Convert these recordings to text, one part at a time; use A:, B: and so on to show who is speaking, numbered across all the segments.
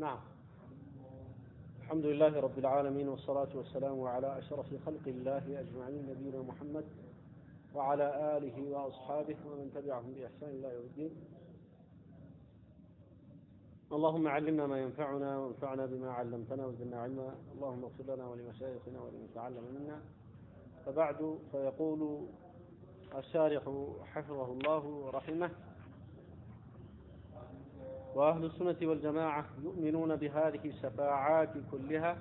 A: نعم. الحمد لله رب العالمين والصلاة والسلام على أشرف خلق الله أجمعين نبينا محمد وعلى آله وأصحابه ومن تبعهم بإحسان إلى يوم الدين. اللهم علمنا ما ينفعنا وانفعنا بما علمتنا وزدنا علما. اللهم اغفر لنا ولمشايخنا ولمن تعلم منا. فبعد فيقول الشارح حفظه الله ورحمه وأهل السنة والجماعة يؤمنون بهذه الشفاعات كلها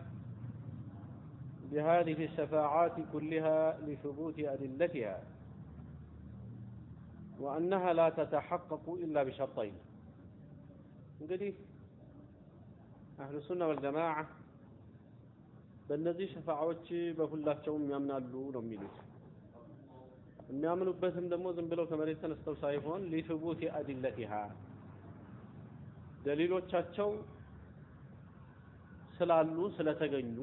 A: بهذه الشفاعات كلها لثبوت أدلتها وأنها لا تتحقق إلا بشرطين እንግዲህ አህሉ ሱና ወልጀማዓ በእነዚህ ሸፋዓዎች በሁላቸውም ያምናሉ ነው የሚሉት። የሚያምኑበትም ደግሞ ዝም ብለው ከመሬት ተነስተው ሳይሆን ሊትቡት አዲለቲሃ ደሊሎቻቸው ስላሉ ስለተገኙ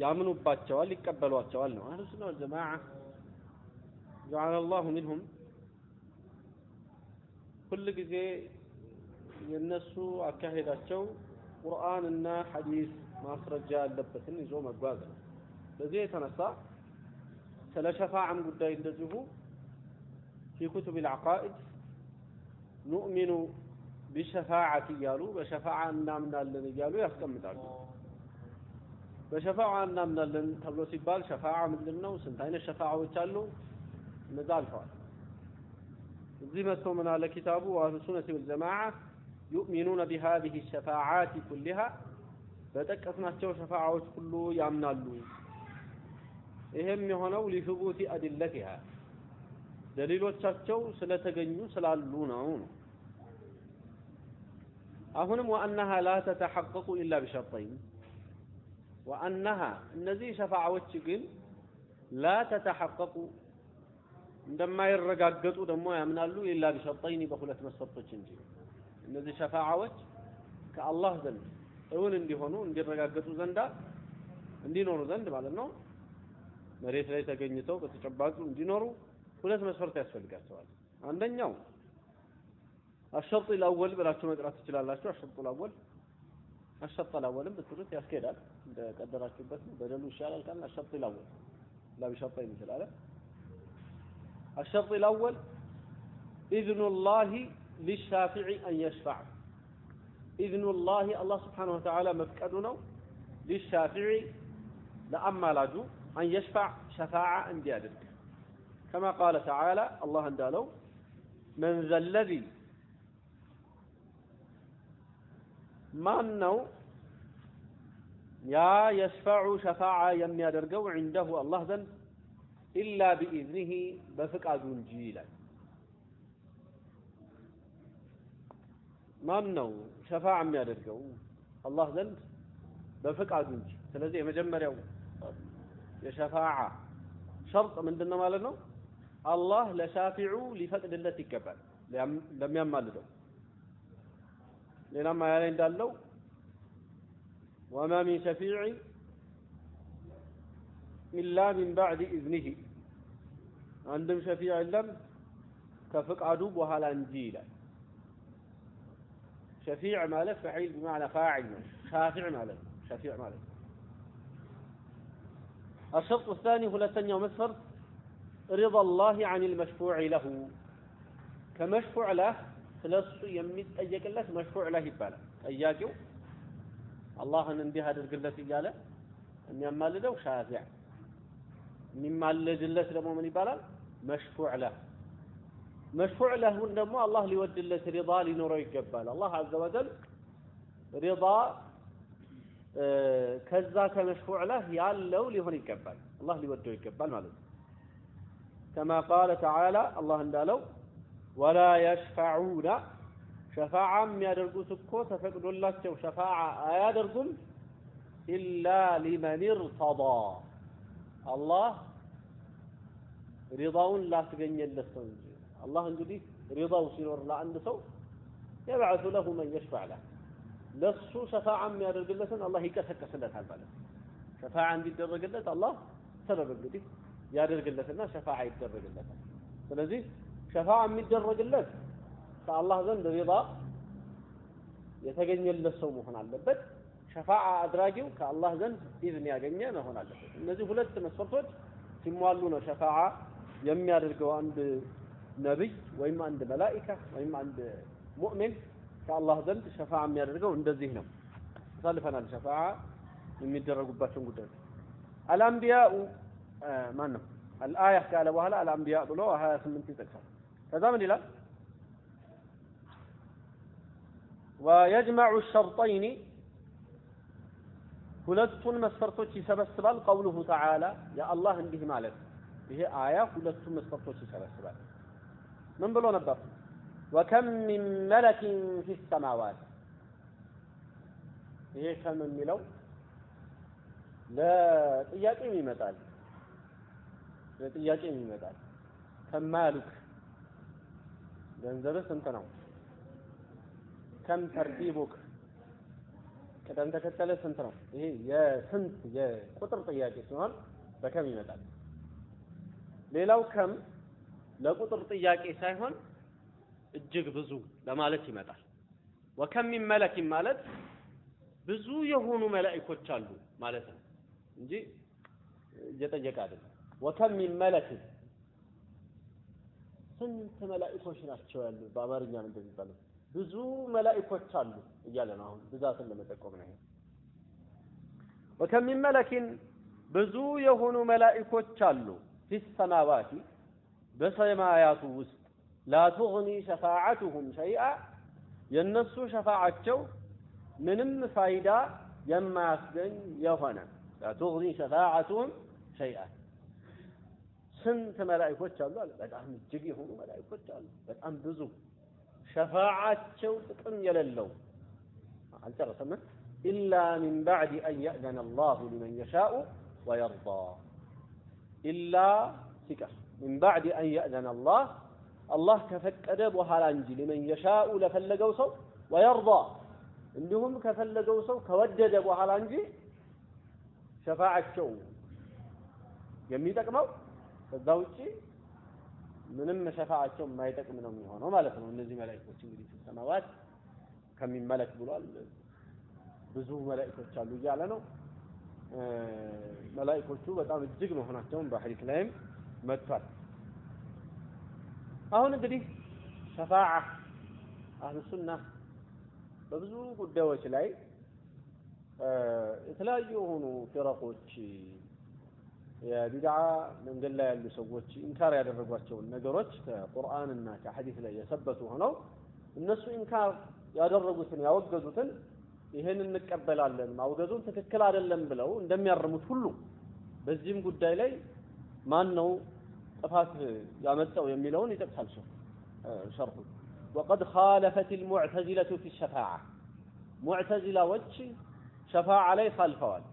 A: ያምኑባቸዋል፣ ይቀበሏቸዋል ነው። አህሉ ሱና ወልጀማዓ ጀዐለ አላሁ ሚንሁም ሁል ጊዜ የነሱ አካሄዳቸው ቁርአን እና ሐዲስ ማስረጃ ያለበትን ይዞ መጓዝ ነው። በዚህ የተነሳ ስለ ሸፋዓም ጉዳይ እንደዚሁ ፊ ኩቱብ ልዓቃኢድ ኑእሚኑ ቢሸፋዓት እያሉ በሸፋዓ እናምናለን እያሉ ያስቀምጣሉ። በሸፋዓ እናምናለን ተብሎ ሲባል ሸፋዓ ምንድን ነው? ስንት አይነት ሸፋዓዎች አሉ? እነዛ አልፈዋል። እዚህ መጥቶ ምን አለ ኪታቡ አህሉ ሱነት ወልጀማዓ ዩእሚኑነ ቢሃዚህ ሸፋዓት ኩሊሃ በጠቀስናቸው ሸፋዓዎች ሁሉ ያምናሉ። ይሄም የሆነው ሊሱቡቲ አድለቲሃ ደሊሎቻቸው ስለተገኙ ስላሉ ነው ነው። አሁንም ወአነሃ ላ ተተሐቀቁ ኢላ ቢሸርጠይን። ወአነሃ እነዚህ ሸፋዓዎች ግን ላ ተተሐቀቁ እንደማይረጋገጡ ደግሞ ያምናሉ። ኢላ ቢሸርጠይኒ በሁለት መስፈርቶች እንጂ እነዚህ ሸፋዓዎች ከአላህ ዘንድ እውን እንዲሆኑ እንዲረጋገጡ ዘንዳ እንዲኖሩ ዘንድ ማለት ነው። መሬት ላይ ተገኝተው በተጨባጩ እንዲኖሩ ሁለት መስፈርት ያስፈልጋቸዋል አንደኛው አሸርጥ ልአወል ብላችሁ መቅራት ትችላላችሁ አሸርጥ ልአወል አሸርጥ ልአወልም ብትሉት ያስኬዳል እንደቀደራችሁበት ነው በደሉ ይሻላል ካልን አሸርጥ ልአወል ላ ቢሸርጠይን እንችላለን الشرط الأول إذن الله للشافع أن يشفع إذن الله الله سبحانه وتعالى مفكدنا للشافع لأما لاجو أن يشفع شفاعة أن ديادك كما قال تعالى الله اندالو من ذا الذي ما أنه يا يشفع شفاعة يم يدرقو عنده الله ذنب ኢላ ቢኢዝኒሂ በፍቃዱ እንጂ ይላል። ማን ነው ሸፋዓ የሚያደርገው አላህ ዘንድ በፍቃዱ እንጂ። ስለዚህ የመጀመሪያው የሸፋዓ ሸርጥ ምንድን ነው ማለት ነው? አላህ ለሻፊዑ ሊፈቅድለት ይገባል ለሚያማልደው። ሌላም አያ ላይ እንዳለው ወማ ሚን ሸፊዕ ኢላ ሚን ባዕድ ኢዝኒሂ አንድም ሸፊዕ የለም ከፍቃዱ በኋላ እንጂ ይላል። ሸፊዕ ማለት ፈዒል ቢማዕና ፋዒል ነው። ሻፊዕ ማለት ነው። ሸፊዕ ማለት ነው። الشرط الثاني ሁለተኛው መስፈርት رضا الله عن المشفوع له ከመሽፉዕ ለህ ስለሱ የሚጠየቅለት መሽፉዕ ለህ ይባላል። ጠያቂው አላህን እንዲህ አድርግለት እያለ የሚያማልደው ሻፊዕ የሚማለድለት ደግሞ ምን ይባላል? መሽፉዕ ለህ መሽፉዕ ለሁን ደግሞ አላህ ሊወድለት ሪዳ ሊኖረው ይገባል። አላህ አዘ ወጀል ሪዳ ከዛ ከመሽፉዕ ለህ ያለው ሊሆን ይገባል። አላህ ሊወደው ይገባል ማለት ነው። ከማ ቃለ ተዓላ አላህ እንዳለው ወላ የሽፈዑነ ሸፋዓ የሚያደርጉት እኮ ተፈቅዶላቸው ሸፋዓ አያደርጉም። ኢላ ሊመን እርተዳ አላህ ሪዳውን ላስገኘለት ሰው እንጂ። አላህ እንግዲህ ሪዳው ሲኖር ለአንድ ሰው የብዐቱ ለሁ መን የሽፈዕ ለህ ለሱ ሸፋዓ የሚያደርግለትን አላህ ይቀሰቀስለታል ማለት ነው። ሸፋዓ እንዲደረግለት አላህ ሰበብ እንግዲህ ያደርግለትና ሸፋዓ ይደረግለታል። ስለዚህ ሸፋዓ የሚደረግለት ከአላህ ዘንድ ሪዳ የተገኘለት ሰው መሆን አለበት። ሸፋዓ አድራጊው ከአላህ ዘንድ ኢዝን ያገኘ መሆን አለበት። እነዚህ ሁለት መስፈርቶች ሲሟሉ ነው ሸፋዓ የሚያደርገው አንድ ነቢይ ወይም አንድ መላኢካ ወይም አንድ ሙእሚን ከአላህ ዘንድ ሸፋዓ የሚያደርገው እንደዚህ ነው። አሳልፈናል ሸፋዓ የሚደረጉባቸውን ጉዳዮች። አልአንቢያኡ ማን ነው አልአያ ካለ በኋላ አልአንቢያ ብሎ ሀያ ስምንት ይጠቅሳል። ከዛ ምን ይላል? ወየጅመዑ ሸርጠይኒ ሁለቱን መስፈርቶች ይሰበስባል። ቀውሉሁ ተዓላ የአላህ እንዲህ ማለት ይሄ አያ ሁለቱን መስፈርቶች ይሰበስባል። ምን ብሎ ነበር? ወከም ሚን መለኪን ፊ ሰማዋት ይሄ ከም የሚለው ለጥያቄም ይመጣል ለጥያቄም ይመጣል። ከማያሉክ ገንዘብህ ስንት ነው? ከም ተርቲቡክ ቅደም ተከተለ ስንት ነው? ይሄ የስንት የቁጥር ጥያቄ ሲሆን በከም ይመጣል። ሌላው ከም ለቁጥር ጥያቄ ሳይሆን እጅግ ብዙ ለማለት ይመጣል። ወከም ሚን ማለት ብዙ የሆኑ መላእኮች አሉ ማለት ነው እንጂ እየጠየቀ አይደለም። ወከም ሚን መለኪን ስንት መላእኮች ናቸው ያሉ በአማርኛ ምን እንደሚባለው ብዙ መላእኮች አሉ እያለ ነው። አሁን ብዛትን ለመጠቆም ነው። ወከም ሚን መለኪን ብዙ የሆኑ መላእኮች አሉ في السماوات በሰማያቱ ውስጥ لا تغني شفاعتهم شيئا የእነሱ ሸፋዓቸው ምንም ፋይዳ የማያስገኝ የሆነ لا تغني شفاعتهم شيئا ስንት መላእኮች አሉ አለ። በጣም እጅግ የሆኑ መላእኮች አሉ፣ በጣም ብዙ ሸፋዓቸው ጥቅም የሌለው አልጨረሰም። إلا من بعد أن يأذن الله لمن يشاء ወየርዳ ኢላ ሲቀር ሚን ባዕድ አን የእዘነ አላህ አላህ ከፈቀደ በኋላ እንጂ ሊመን የሻኡ ለፈለገው ሰው ወየርዳ እንዲሁም ከፈለገው ሰው ከወደደ በኋላ እንጂ ሸፋዓቸው የሚጠቅመው ከዛ ውጪ ምንም ሸፋዓቸው የማይጠቅም ነው የሚሆነው ማለት ነው። እነዚህ መላእክቶች እንግዲህ ሰማዋት ከሚመለክ ብሏል። ብዙ መላእክቶች አሉ እያለ ነው። መላእክቶቹ በጣም እጅግ መሆናቸውን በሐዲስ ላይም መጥቷል። አሁን እንግዲህ ሸፋዓ አህሉ ሱና በብዙ ጉዳዮች ላይ የተለያዩ የሆኑ ፊረቆች የቢድዓ መንገድ ላይ ያሉ ሰዎች ኢንካር ያደረጓቸውን ነገሮች ከቁርአንና ከሐዲስ ላይ የሰበቱ ሆነው እነሱ إنكار ያደረጉትን ያወገዙትን ይህን እንቀበላለን ማውገዙን ትክክል አይደለም ብለው እንደሚያርሙት ሁሉ በዚህም ጉዳይ ላይ ማን ነው ጥፋት ያመጣው የሚለውን ይጠቅሳል الشرح وقد خالفت المعتزلة في الشفاعة። ሙዕተዚላዎች ሸፋዓ ላይ ካልፈዋል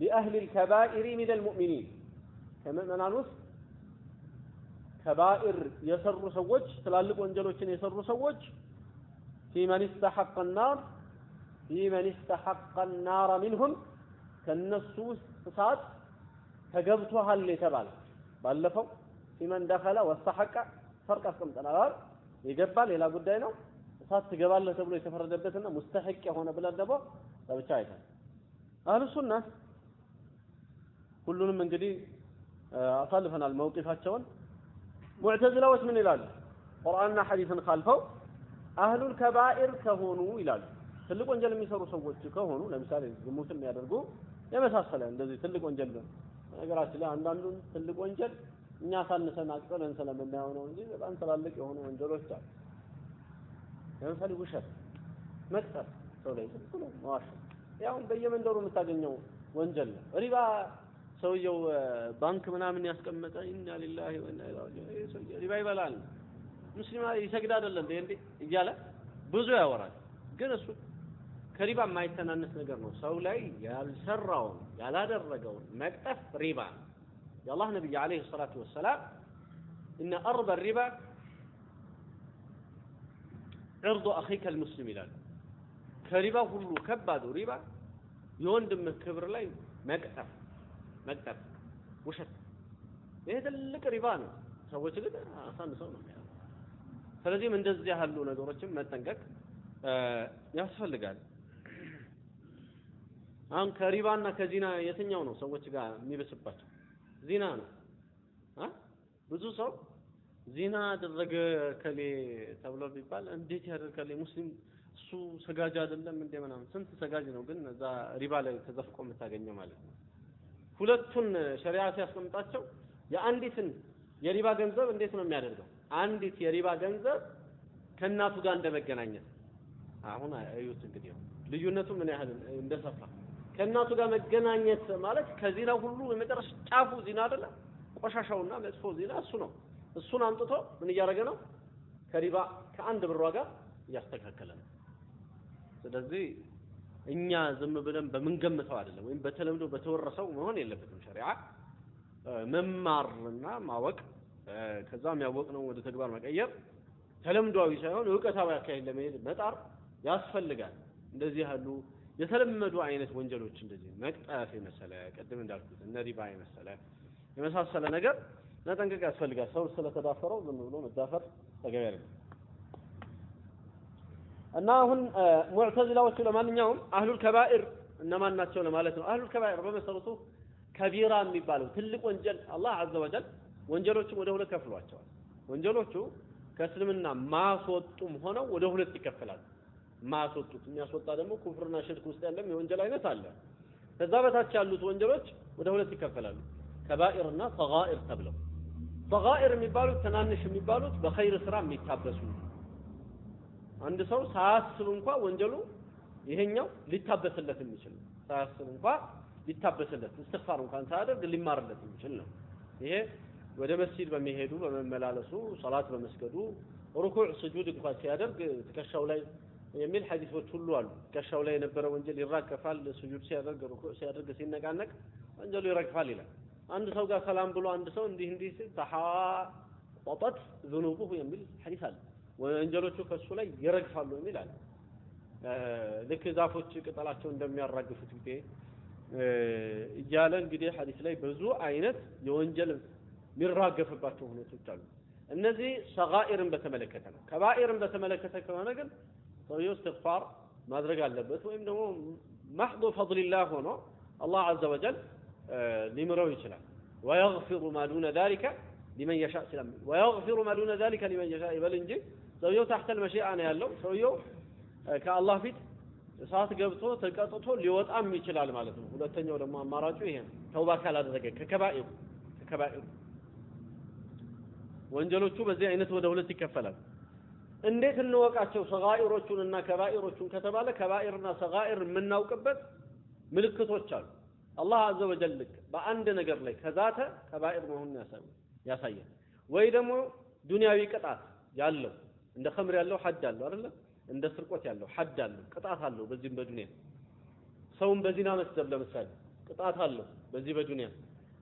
A: لأهل الكبائر من المؤمنين ከምእመናን ውስጥ ከባኢር የሰሩ ሰዎች ትላልቅ ወንጀሎችን የሰሩ ሰዎች ፊ መን ስተሐቀ ናር ፊ መን ስተሐቀ ናረ ሚንሁም ከእነሱ ውስጥ እሳት ተገብቶሃል የተባለ ባለፈው ፊመን ደኸለ ወስተሐቀ ፈርቅ አስቀምጠናል። የገባ ሌላ ጉዳይ ነው። እሳት ትገባለህ ተብሎ የተፈረደበትና ሙስተሐቅ የሆነ ብለን ደግሞ ለብቻ አይተን አህሉ ሱና ሁሉንም እንግዲህ አሳልፈናል መውቂፋቸውን። ሙዕተዝላዎች ምን ይላሉ? ቁርአንና ሐዲስን ካልፈው አህሉል ከባኢር ከሆኑ ይላሉ። ትልቅ ወንጀል የሚሰሩ ሰዎች ከሆኑ ለምሳሌ ዝሙት የሚያደርጉ የመሳሰለ እንደዚህ ትልቅ ወንጀል ነገራችን ላይ አንዳንዱን ትልቅ ወንጀል እኛ ሳንሰን አቅጥለን ስለምናየው ነው እንጂ በጣም ትላልቅ የሆኑ ወንጀሎች አሉ። ለምሳሌ ውሸት፣ መቅጠር፣ ሰው ላይ ዝም ብሎ መዋሸት፣ ያው በየመንደሩ የምታገኘው ወንጀል ነው። ሪባ ሰውየው ባንክ ምናምን ያስቀመጠ ኢና ሊላሂ ወኢና ኢለይሂ ራጂዑን ሪባ ይበላል ሙስሊም ይሰግድ አይደለም እንዴ እያለ ብዙ ያወራል። ግን እሱ ከሪባ የማይተናነስ ነገር ነው። ሰው ላይ ያልሰራውን ያላደረገውን መቅጠፍ ሪባ ነው። የአላህ ነቢይ ዓለይሂ ሰላቱ ወሰላም እነ አርበ ሪባ ዕርዱ አኺከ ልሙስሊም ይላሉ። ከሪባ ሁሉ ከባዱ ሪባ የወንድምህ ክብር ላይ መቅጠፍ መቅጠፍ፣ ውሸት። ይሄ ትልቅ ሪባ ነው። ሰዎች ግን አሳንሰው ነው የሚያዩት። ስለዚህም እንደዚህ ያሉ ነገሮችን መጠንቀቅ ያስፈልጋል። አሁን ከሪባና ከዚና የትኛው ነው ሰዎች ጋር የሚበስባቸው? ዚና ነው። ብዙ ሰው ዚና አደረገ ከሌ ተብሎ ቢባል እንዴት ያደርጋል? ሙስሊም እሱ ሰጋጅ አይደለም እንደ ምናምን። ስንት ሰጋጅ ነው ግን እዛ ሪባ ላይ ተዘፍቆ የምታገኘው ማለት ነው። ሁለቱን ሸሪዓ ሲያስቀምጣቸው የአንዲትን የሪባ ገንዘብ እንዴት ነው የሚያደርገው? አንዲት የሪባ ገንዘብ ከእናቱ ጋር እንደመገናኘት። አሁን እዩት እንግዲህ ልዩነቱ ምን ያህል እንደሰፋ። ከእናቱ ጋር መገናኘት ማለት ከዚና ሁሉ የመጨረሻ ጫፉ ዚና አይደለም። ቆሻሻውና መጥፎ ዚና እሱ ነው። እሱን አምጥቶ ምን እያደረገ ነው? ከሪባ ከአንድ ብሯ ጋር እያስተካከለ ነው። ስለዚህ እኛ ዝም ብለን በምንገምተው አይደለም፣ ወይም በተለምዶ በተወረሰው መሆን የለበትም። ሸሪዓ መማርና ማወቅ ከዛም ያወቅነው ወደ ተግባር መቀየር ተለምዷዊ ሳይሆን እውቀታዊ አካሄድ ለመሄድ መጣር ያስፈልጋል። እንደዚህ ያሉ የተለመዱ አይነት ወንጀሎች እንደዚህ መቅጠፍ የመሰለ ቅድም እንዳልኩት እነ ሪባ የመሰለ የመሳሰለ ነገር መጠንቀቅ ያስፈልጋል። ሰው ስለተዳፈረው ዝም ብሎ መዳፈር ተገቢ አይደለም። እና አሁን ሙዕተዚላዎቹ ለማንኛውም አህሉል ከባኢር እነማን ናቸው ለማለት ነው። አህሉል ከባኢር በመሰረቱ ከቢራ የሚባለው ትልቅ ወንጀል አላህ አዘ ወጀል ወንጀሎችን ወደ ሁለት ከፍሏቸዋል። ወንጀሎቹ ከእስልምና ማስወጡም ሆነው ወደ ሁለት ይከፈላሉ። ማስወጡት የሚያስወጣ ደግሞ ኩፍርና ሽርክ ውስጥ ያለም የወንጀል አይነት አለ። ከዛ በታች ያሉት ወንጀሎች ወደ ሁለት ይከፈላሉ። ከባኢር እና ሰጋኢር ተብለው ሰጋኢር የሚባሉት ትናንሽ የሚባሉት በኸይር ስራ የሚታበሱ አንድ ሰው ሳያስብ እንኳ ወንጀሉ ይሄኛው ሊታበስለት የሚችል ነው። ሳያስብ እንኳ ሊታበስለት እስትግፋር እንኳን ሳያደርግ ሊማርለት የሚችል ነው። ይሄ ወደ መስጂድ በሚሄዱ በመመላለሱ፣ ሰላት በመስገዱ፣ ሩኩዕ ስጁድ እንኳን ሲያደርግ ትከሻው ላይ የሚል ሐዲሶች ሁሉ አሉ። ትከሻው ላይ የነበረ ወንጀል ይራገፋል፣ ስጁድ ሲያደርግ፣ ሩኩዕ ሲያደርግ፣ ሲነቃነቅ ወንጀሉ ይረግፋል ይላል። አንድ ሰው ጋር ሰላም ብሎ አንድ ሰው እንዲህ እንዲህ ሲል ተሐወጠት ዝኑቡሁ የሚል ሐዲስ አለ። ወንጀሎቹ ከሱ ላይ ይረግፋሉ የሚል አለ። ልክ ዛፎች ቅጠላቸው እንደሚያራግፉት ጊዜ እያለ እንግዲህ ሐዲስ ላይ ብዙ አይነት የወንጀል የሚራገፍባቸው ሁኔቶች አሉ። እነዚህ ሰጋኢርን በተመለከተ ነው። ከባኢርን በተመለከተ ከሆነ ግን ሰውየው እስትግፋር ማድረግ አለበት ወይም ደግሞ ማሕዶ ፈድሊላህ ሆኖ አላህ ዐዘ ወጀል ሊምረው ይችላል። ወየግፊሩ ማ ዛሊከ ሊመን የሻእ ስለሚል ወየግፊሩ ማ ዛሊከ ሊመን የሻእ ይበል እንጂ ሰውየው ታሕተል መሺአ ነው ያለው። ሰውየው ከአላህ ፊት እሳት ገብቶ ተቀጥቶ ሊወጣም ይችላል ማለት ነው። ሁለተኛው ደግሞ አማራጩ ይሄ ነው። ተውባ ካላደረገ ከከባኢሩ ከከባኢሩ ወንጀሎቹ በዚህ አይነት ወደ ሁለት ይከፈላል። እንዴት እንወቃቸው ሰጋኢሮቹን እና ከባኢሮቹን ከተባለ ከባኢርና ሰጋኢር የምናውቅበት ምልክቶች አሉ። አላህ አዘ ወጀል በአንድ ነገር ላይ ከዛተ ከባኢር መሆኑን ያሳያል። ወይ ደግሞ ዱንያዊ ቅጣት ያለው እንደ ኸምር ያለው ሐድ አለው አይደለም? እንደ ስርቆት ያለው ሐድ አለው ቅጣት አለው። በዚህም በዱንያ ሰውን በዚና መስደብ ለምሳሌ ቅጣት አለው በዚህ በዱንያ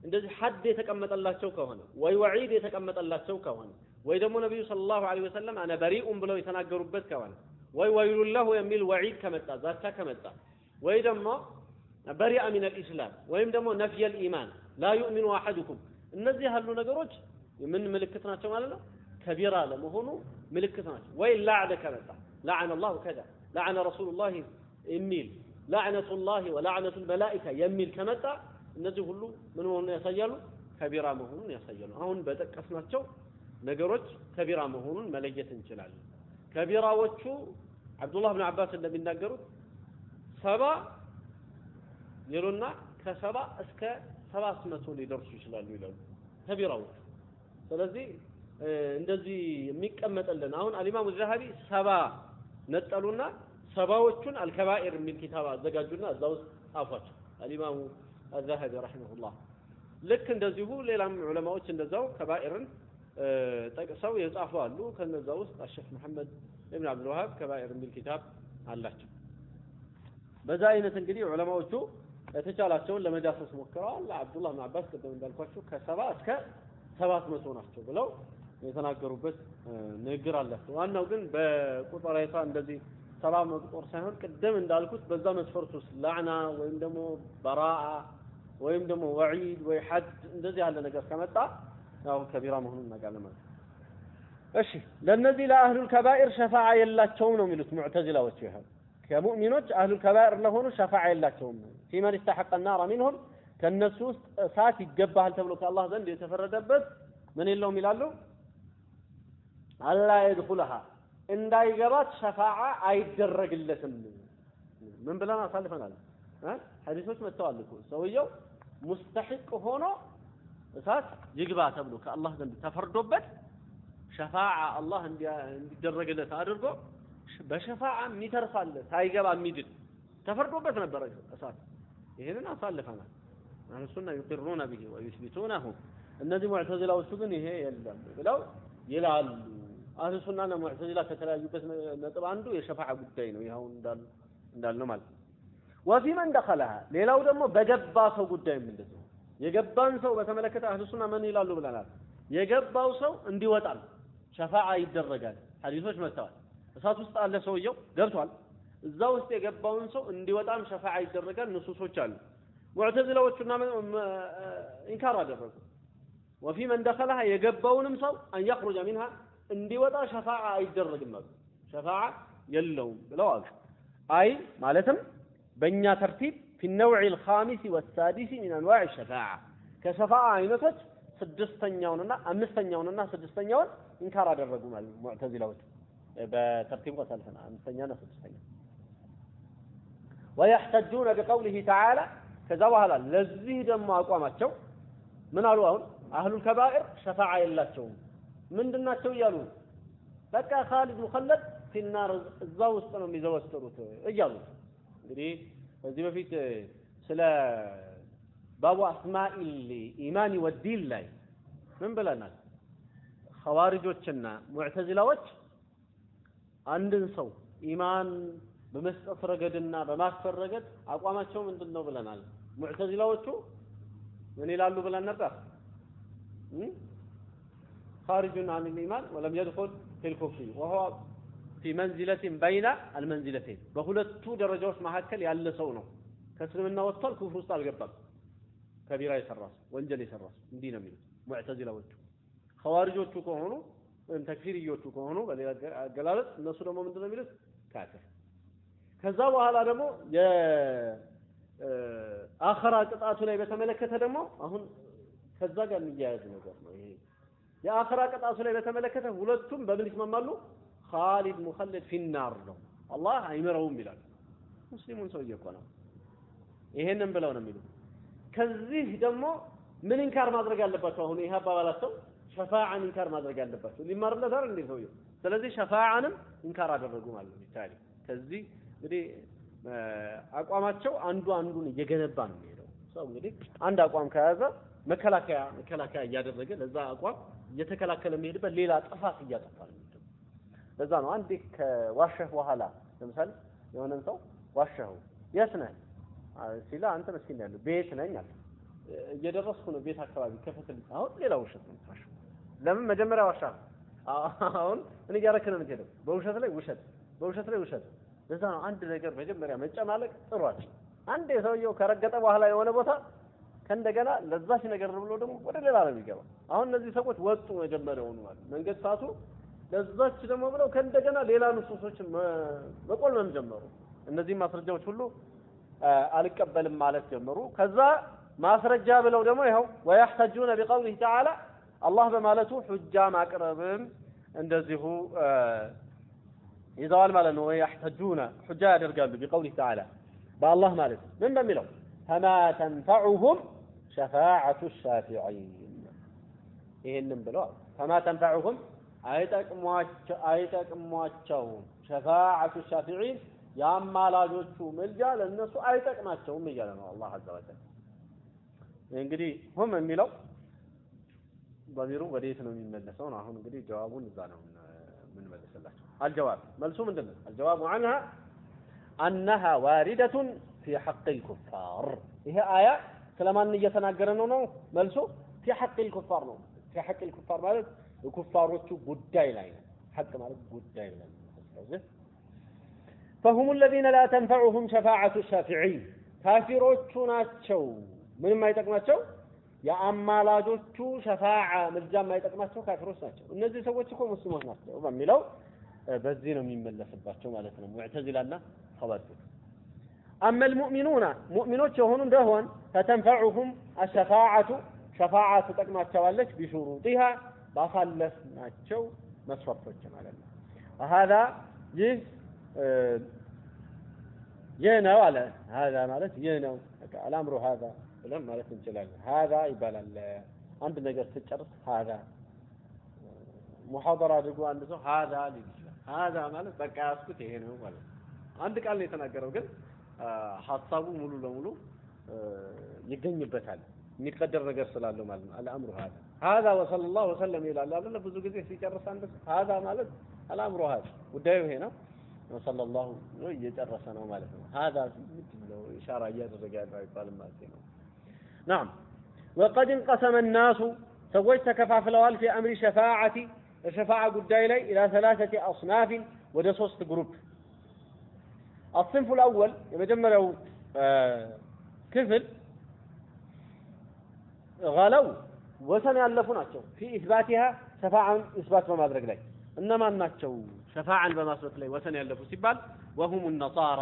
A: እንደዚህ ሐድ የተቀመጠላቸው ከሆነ ወይ ወዒድ የተቀመጠላቸው ከሆነ ወይ ደግሞ ነቢዩ ሰለላሁ ዐለይሂ ወሰለም አነ በሪኡን ብለው የተናገሩበት ከሆነ ወይ ወይሉን ለሁ የሚል ወዒድ ከመጣ ዛቻ ከመጣ ወይ ደግሞ በሪአ ሚን አልኢስላም ወይም ደግሞ ነፍየል ኢማን ላ ዩእሚኑ አሐዱኩም እነዚህ ያሉ ነገሮች ምን ምልክት ናቸው ማለት ነው? ከቢራ ለመሆኑ ምልክት ናቸው። ወይ ላዕነ ከመጣ ላዕነ ላሁ ከዛ ላዕነ ረሱሉላህ የሚል ላዕነቱላህ ወላዕነቱ ልመላኢካ የሚል ከመጣ እነዚህ ሁሉ ምን መሆኑን ያሳያሉ? ከቢራ መሆኑን ያሳያሉ። አሁን በጠቀስናቸው ነገሮች ከቢራ መሆኑን መለየት እንችላለን። ከቢራዎቹ አብዱላህ ብን አባስ እንደሚናገሩት ሰባ ይሉና ከሰባ እስከ ሰባት መቶ ሊደርሱ ይችላሉ ይላሉ ከቢራዎቹ። ስለዚህ እንደዚህ የሚቀመጥልን አሁን አልኢማሙ ዘሀቢ ሰባ ነጠሉና ሰባዎቹን አልከባኢር የሚል ኪታብ አዘጋጁና እዛ ውስጥ ጻፏቸው አልኢማሙ አዘሀቢ ረሒመሁላህ። ልክ እንደዚሁ ሌላም ዑለማዎች እንደዛው ከባኢርን ጠቅሰው የጻፉ አሉ። ከነዛ ውስጥ አሸክ መሐመድ ኢብን አብዱልዋሃብ ከባኢር የሚል ኪታብ አላቸው። በዛ አይነት እንግዲህ ዑለማዎቹ የተቻላቸውን ለመዳሰስ ሞክረዋል። አብዱላህ ብን አባስ ቅድም እንዳልኳቸው ከሰባ እስከ ሰባት መቶ ናቸው ብለው የተናገሩበት ንግግር አላቸው። ዋናው ግን በቁጥር አይታ እንደዚህ ሰባ መቁጠር ሳይሆን ቅድም እንዳልኩት በዛ መስፈርት ውስጥ ላዕና ወይም ደግሞ በራአ ወይም ደግሞ ወዒድ ወይ ሐድ እንደዚህ ያለ ነገር ከመጣ ያው ከቢራ መሆኑን እናውቃለን ማለት ነው። እሺ ለእነዚህ ለአህሉል ከባኢር ሸፋዓ የላቸውም ነው የሚሉት ሙዕተዚላዎች። ይኸው ከሙእሚኖች አህሉል ከባኢር ለሆኑ ሸፋዓ የላቸውም። ፊመን ኢስተሐቀ ናረ ሚንሁም ከእነሱ ውስጥ እሳት ይገባሃል ተብሎ ከአላህ ዘንድ የተፈረደበት ምን የለውም ይላሉ። አላ የድኹልሃ እንዳይገባት ሸፋዓ አይደረግለትም። ምን ብለን አሳልፈናል? ሐዲሶች መጥተዋል እኮ ሰውየው ሙስተሒቅ ሆኖ እሳት ይግባ ተብሎ ከአላህ ዘንድ ተፈርዶበት ሸፋዓ አላህ እንዲደረግለት አድርጎ በሸፋዓ የሚተርፋለ ሳይገባ የሚድን ተፈርዶበት ነበረ እሳት። ይህንን አሳልፈናል። አህሉ ሱና ዩቅሩነ ቢሂ ወዩስቢቱነሁ። እነዚህ ሙዕተዚላዎቹ ግን ይሄ የለም ብለው ይላሉ። አህሉ ሱናና ሙዕተዚላ ከተለያዩበት ነጥብ አንዱ የሸፋዓ ጉዳይ ነው። ይኸው እንዳልነው ማለት ነው። ወፊ መን ደኸለሃ ሌላው ደግሞ በገባ ሰው ጉዳይም እንደዚሁ የገባን ሰው በተመለከተ አህሉ ሱና ምን ይላሉ ብለናል። የገባው ሰው እንዲወጣል ሸፋዓ ይደረጋል። ሐዲሶች መጥተዋል። እሳት ውስጥ አለ ሰውየው ገብቷል። እዛ ውስጥ የገባውን ሰው እንዲወጣም ሸፋዓ ይደረጋል። ንሱሶች አሉ። ሙዕተዚላዎቹና إنكار አደረጉ። وفيمن دخلها የገባውንም ሰው أن يخرج منها እንዲወጣ ሸፋዓ አይደረግም አሉ። ሸፋዓ የለውም ብለው አሉ። አይ ማለትም በእኛ ترتيب في النوع الخامس والسادس من أنواع الشفاعة። ከሸፋዓ አይነቶች ስድስተኛውንና አምስተኛውንና ስድስተኛውን إنكار አደረጉ ማለት ነው ሙዕተዚላዎች። በተርቲቡ አሳልፈና አምስተኛና ስድስተኛ። ويحتجون بقوله تعالى። ከዛ በኋላ ለዚህ ደግሞ አቋማቸው ምን አሉ አሁን? أهل الكبائر ሸፋዓ የላቸውም ምንድናቸው እያሉ በቃ خالد مخلد في النار እዛ ውስጥ ነው የሚዘወትሩት እያሉ እንግዲህ ከዚህ በፊት ስለ باب أسماء الإيمان والدين ላይ ምን ብለናል? ኸዋሪጆችና ሙዕተዚላዎች አንድን ሰው ኢማን በመስጠት ረገድና በማክፈር ረገድ አቋማቸው ምንድን ነው ብለናል። ሙዕተዚላዎቹ ምን ይላሉ ብለን ነበር? خارج عن الإيمان ولم يدخل في الكفر وهو في منزلة بين አልመንዚለቴን በሁለቱ ደረጃዎች መካከል ያለ ሰው ነው። ከእስልምና ወጥቷል፣ ኩፍር ውስጥ አልገባም። ከቢራ የሰራ ወንጀል የሰራ እንዲህ ነው የሚሉት ሙዕተዚላዎቹ። ኸዋሪጆቹ ከሆኑ ወይም ተክፊርዮቹ ከሆኑ በሌላ አገላለጽ እነሱ ደግሞ ምንድን ነው የሚሉት ካፍር። ከዛ በኋላ ደግሞ የአኸራ ቅጣቱ ላይ በተመለከተ ደግሞ አሁን ከዛ ጋር የሚያያዝ ነገር ነው ይሄ የአኸራ ቅጣቱ ላይ በተመለከተ ሁለቱም በምን ይስማማሉ? خالد مخلد في النار ነው አላህ አይምረውም ይላል። ሙስሊሙን ሰውዬ እኮ ነው። ይሄንን ብለው ነው የሚሉት። ከዚህ ደግሞ ምን إنكار ማድረግ አለባቸው? አሁን ይሄ አባባላቸው ሸፋዓን إنكار ማድረግ አለባቸው። ሊማርለት አይደል እንዴ ሰውየው? ስለዚህ ሸፋዓንም إنكار አደረጉ ማለት ነው። ይታያል። ከዚህ እንግዲህ አቋማቸው አንዱ አንዱን እየገነባ ነው የሚሄደው። ሰው እንግዲህ አንድ አቋም ከያዘ መከላከያ መከላከያ እያደረገ ለዛ አቋም እየተከላከለ የሚሄድበት ሌላ ጥፋት እያጠፋ ነው ለዛ ነው አንዴ ከዋሸህ በኋላ ለምሳሌ የሆነን ሰው ዋሸኸው የት ነህ ሲላ አንተ መስኪን ያለው ቤት ነኝ አለ። እየደረስኩ ነው ቤት አካባቢ ከፈትል። አሁን ሌላ ውሸት ነው የምትዋሸው። ለምን መጀመሪያ ዋሻ አሁን ምን እያደረክ ነው የምትሄደው? በውሸት ላይ ውሸት፣ በውሸት ላይ ውሸት። ለዛ ነው አንድ ነገር መጀመሪያ መጨማለቅ ጥሯል። አንድ ሰውየው ከረገጠ በኋላ የሆነ ቦታ ከእንደገና ለዛች ነገር ብሎ ደግሞ ወደ ሌላ ነው የሚገባ። አሁን እነዚህ ሰዎች ወጡ መጀመሪያውኑ ማለት መንገድ ሳቱ፣ ለዛች ደግሞ ብለው ከእንደገና ሌላ ንሱሶችን መቆልመም ጀመሩ። እነዚህ ማስረጃዎች ሁሉ አልቀበልም ማለት ጀመሩ። ከዛ ማስረጃ ብለው ደግሞ ይኸው ወያሕተጁነ ቢቀውሊህ ተዓላ አላህ በማለቱ ሑጃ ማቅረብም እንደዚሁ ይዘዋል ማለት ነው። ወያሕተጁነ ሑጃ ያደርጋሉ ቢቀውሊህ ተዓላ በአላህ ማለት ምን በሚለው ፈማ ተንፈዑሁም ሸፋዓቱ ሻፊዒን ይህንም ብለዋል። ፈማ ተንፈዑሁም አይጠቅሟቸውም ሸፋዓቱ ሻፊዒን የአማላጆቹ ምልጃ ለእነሱ አይጠቅማቸውም እያለ ነው አላህ አዘ ወጀል። እንግዲህ ሁም የሚለው በሚሩ ወዴት ነው የሚመለሰው ነው። አሁን እንግዲህ ጀዋቡን እዛ ነው የምንመልስላቸው። አልጀዋብ መልሱ ምንድን ነው? አልጀዋቡ አንሃ አነሃ ዋሪደቱን ፊ ሐቅ ልኩፋር። ይሄ አያ ስለማን እየተናገረ ነው ነው መልሱ? ፊ ሐቅል ኩፋር ነው። ፊ ሐቅል ኩፋር ማለት ኩፋሮቹ ጉዳይ ላይ ነው። ሐቅ ማለት ጉዳይ ብለን ስለዚህ فهم الذين لا تنفعهم شفاعة الشافعين ካፊሮቹ ናቸው። ምንም አይጠቅማቸው? የአማላጆቹ ሸፋዓ ምልጃ የማይጠቅማቸው ካፊሮች ናቸው። እነዚህ ሰዎች እኮ ሙስሊሞች ናቸው በሚለው በዚህ ነው የሚመለስባቸው ማለት ነው። ሙዕተዚላና ኸዋሪጆች አመ ልሙእሚኑና ሙእሚኖች የሆኑ እንደሆን ፈተንፈዑሁም አሸፋዓቱ ሸፋዓ ትጠቅማቸዋለች ቢሹሩጢሃ ባሳለፍናቸው መስፈርቶች ማለት ነው። ወሀዛ ይህ ይህ ነው አለ። ሀዛ ማለት ይህ ነው አልአምሩ ሀዛ ብለን ማለት እንችላለን። ሀዛ ይባላል። አንድ ነገር ስጨርስ ሀዛ ሙሐደራ አድርጎ አንድ ሰው ሀዛ ሊል ይችላል። ሀዛ ማለት በቃ ያዝኩት ይሄ ነው ማለት አንድ ቃል ነው የተናገረው፣ ግን ሀሳቡ ሙሉ ለሙሉ ይገኝበታል የሚቀደር ነገር ስላለው ማለት ነው። አልአምሩ ሀዛ ሀዛ ወሰለላሁ ወሰለም ይላል አይደለ? ብዙ ጊዜ ሲጨርስ አንድ ሀዛ ማለት አልአምሩ ሀዛ ጉዳዩ ይሄ ነው ነው እየጨረሰ ነው ማለት ነው። ሀዛ ምንድን ነው ኢሻራ እያደረገ ያለው አይባልም ማለት ነው። ናም وقد انقسم الناس ሰዎች ተከፋፍለዋል في أمر الشفاعة በሸፋዓ ጉዳይ ላይ إلى ثلاثة أصناف ወደ ሶስት group الصنف الأول የመጀመሪያው ክፍል غلوا ወሰን ያለፉ ናቸው። في إثباتها ሸፋዓን إثبات በማድረግ ላይ እነማን ናቸው? ሸፋዓን በማስበት ላይ ወሰን ያለፉ ሲባል وهم النصارى።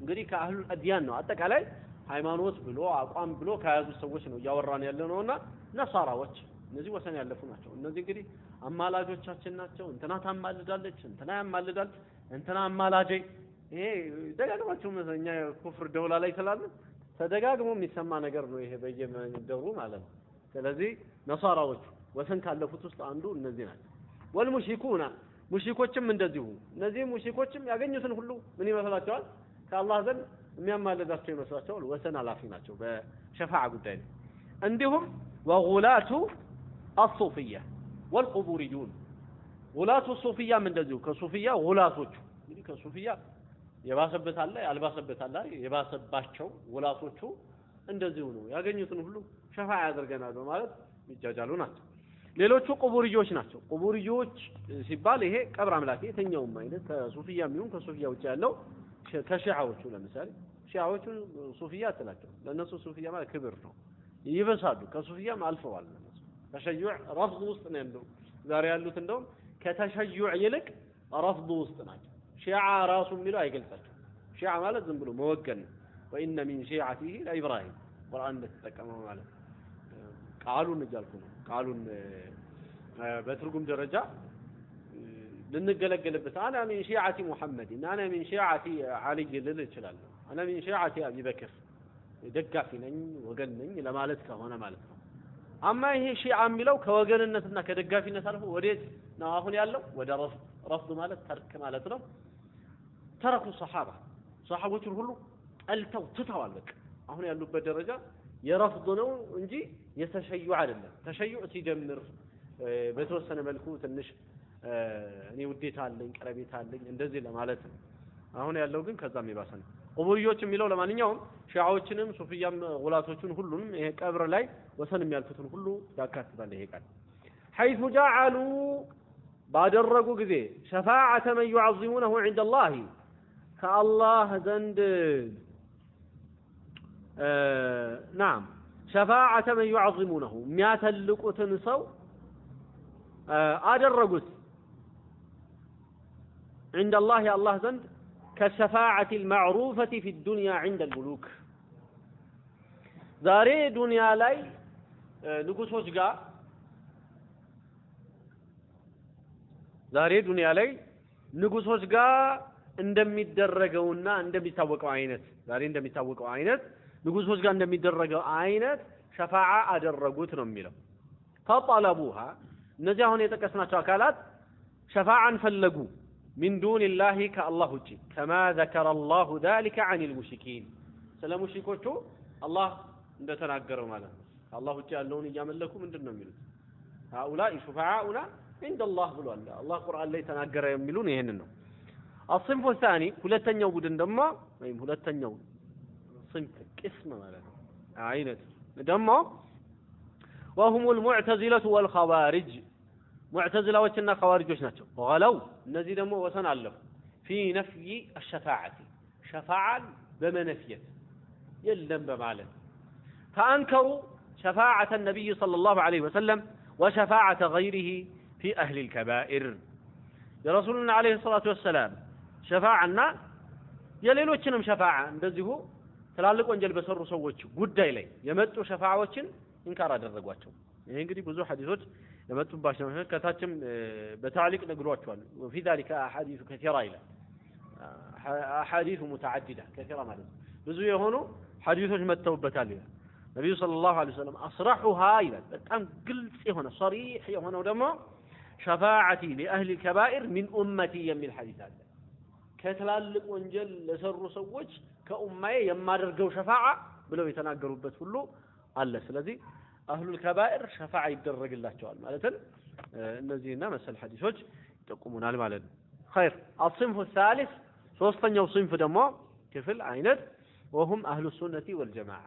A: እንግዲህ ከ أهل الأديان ነው። አጠቃላይ ሃይማኖት ብሎ አቋም ብሎ ከያዙ ሰዎች ነው እያወራን ያለ ነውና ነሳራዎች እነዚህ ወሰን ያለፉ ናቸው። እነዚህ እንግዲህ አማላጆቻችን ናቸው። እንትና ታማልዳለች እንትና ያማልዳል እንትና አማላጄ ይሄ ደጋግማችሁ እኛ ኩፍር ደውላ ላይ ስላለን ተደጋግሞ የሚሰማ ነገር ነው ይሄ በየመንደሩ ማለት ነው። ስለዚህ ነሳራዎቹ ወሰን ካለፉት ውስጥ አንዱ እነዚህ ናቸው። ወልሙሽሪኩና ሙሽሪኮችም እንደዚሁ። እነዚህ ሙሽሪኮችም ያገኙትን ሁሉ ምን ይመስላቸዋል? ከአላህ ዘንድ የሚያማልዳቸው ይመስላቸዋል። ወሰን አላፊ ናቸው በሸፋዓ ጉዳይ ላይ። እንዲሁም ወጉላቱ አሱፍያ ወልቁቡርዩን ጉላቱ ሱፍያም እንደዚሁ። ከሱፍያ ጉላቶቹ እንግዲህ ከሱፍያ የባሰበት አለ ያልባሰበት አለ የባሰባቸው ጉላቶቹ እንደዚሁ ነው። ያገኙትን ሁሉ ሸፋ ያደርገናል በማለት የሚጃጃሉ ናቸው። ሌሎቹ ቁቡርዮች ናቸው። ቁቡርዮች ሲባል ይሄ ቀብር አምላኪ የትኛውም አይነት ከሱፍያ የሚሆን ከሱፍያ ውጭ ያለው ከሺዓዎቹ ለምሳሌ ሺዓዎቹ ሱፍያ አትላቸው ለእነሱ ሱፍያ ማለት ክብር ነው። ይበሳሉ። ከሱፍያም አልፈዋል እነሱ ተሸዩዕ ረፍض ውስጥ ነው ያለው። ዛሬ ያሉት እንደውም ከተሸዩዕ ይልቅ ረፍض ውስጥ ናቸው ሺዓ ራሱ የሚለው አይገልጻቸው ሺዓ ማለት ዝም ብሎ መወገን ነው። ወኢነ ሚን ሺዓቲሂ ለኢብራሂም ቁርአን እንደተጠቀመው ማለት ቃሉን እያልኩ ነው። ቃሉን በትርጉም ደረጃ ልንገለገልበት አና ሚን ሺዓቲ ሙሐመድን አና ሚን ሺዓቲ አልይ ልል እችላለሁ። አና ሚን ሺዓቲ አቢበክር ደጋፊ ነኝ ወገን ነኝ ለማለት ከሆነ ማለት ነው። አማ ይሄ ሺዓ የሚለው ከወገንነትና ከደጋፊነት አልፎ ወዴት ነው አሁን ያለው? ወደ ረፍድ ማለት ተርክ ማለት ነው ተረኩ ሰሓባ ሰሓቦችን ሁሉ ጠልተው ትተዋል በቃ አሁን ያሉበት ደረጃ የረፍድ ነው እንጂ የተሸዩዕ አይደለም። ተሸዩዕ ሲጀምር በተወሰነ መልኩ ትንሽ እኔ ውዴታ አለኝ ቀረቤታ አለኝ እንደዚህ ለማለት ነው። አሁን ያለው ግን ከዛም የባሰ ነው። ቁቡርዮች የሚለው ለማንኛውም ሺዓዎችንም ሱፍያም ጉላቶቹን ሁሉንም ይሄ ቀብር ላይ ወሰን የሚያልፉትን ሁሉ ያካትታል ይሄ ቃል። ሐይቱ ጃዓሉ ባደረጉ ጊዜ ሸፋዓተ መን ዩዓዚሙነሁ ዐንደ አላህ ከአላህ ዘንድ ናም ሸፋዓተ መን ዩዓዚሙነሁ የሚያተልቁትን ሰው አደረጉት عند الله الله زند كالشفاعة المعروفة في الدنيا عند الملوك ዛሬ ዱንያ ላይ ንጉሶች ጋር ዛሬ ዱንያ ላይ ንጉሶች ጋር እንደሚደረገውና እንደሚታወቀው አይነት ዛሬ እንደሚታወቀው አይነት ንጉሶች ጋር እንደሚደረገው አይነት ሸፋዓ አደረጉት ነው የሚለው ፈጠለቡሃ እነዚህ አሁን የጠቀስናቸው አካላት ሸፋዓን ፈለጉ من دون الله كالله وجي كما ذكر الله ذلك عن المشركين ስለ ሙሽሪኮቹ አላህ እንደተናገረው ማለት ነው ከአላህ ውጭ ያለውን እያመለኩ ምንድን ነው የሚሉት هؤلاء شفعاؤنا عند الله ብሏል አላህ ቁርአን ላይ ተናገረ የሚሉን ይሄንን ነው الصنف الثاني ሁለተኛው ቡድን ደግሞ ወይም ሁለተኛው صنف ቅስም ማለት ነው አይነት ደግሞ وهم المعتزلة والخوارج ሙዕተዝላዎችና ኸዋሪጆች ናቸው ገለው እነዚህ ደግሞ ወሰን አለፉ ፊ ነፍይ አሸፋዓቲ ሸፋዓን በመነፍየት የለም በማለት ፈአንከሩ شفاعة النبي صلى الله عليه وسلم وشفاعة غيره في أهل الكبائر يا رسولنا عليه الصلاة والسلام شفاعنا يليلو تشنم شفاعة. نبزيهو تلالك وانجل بسر سووش قد إلي يمتو شفاعة وشن إنكار هذا الرقواتو يهنجري بزو حديثوش يمتو باشا مهن كتاتم بتعليق نقروتو وفي ذلك أحاديث كثيرة إلى أحاديث متعددة كثيرة ما لزو بزو يهونو حديثوش متو بتعليق النبي صلى الله عليه وسلم أصرحها إلى الآن قلت هنا صريح هنا ودمه شفاعتي لأهل الكبائر من أمتي من الحديث هذا ከትላልቅ ወንጀል ለሰሩ ሰዎች ከኡማዬ የማደርገው ሸፋዓ ብለው የተናገሩበት ሁሉ አለ። ስለዚህ አህሉል ከባኢር ሸፋዓ ይደረግላቸዋል ማለትን እነዚህና መሰል ሐዲሶች ይጠቁሙናል ማለት ነው። ኸይር አስንፉ ሳሊስ ሶስተኛው ስንፍ ደግሞ ክፍል አይነት ወሁም አህሉ ሱነቲ ወልጀማዓ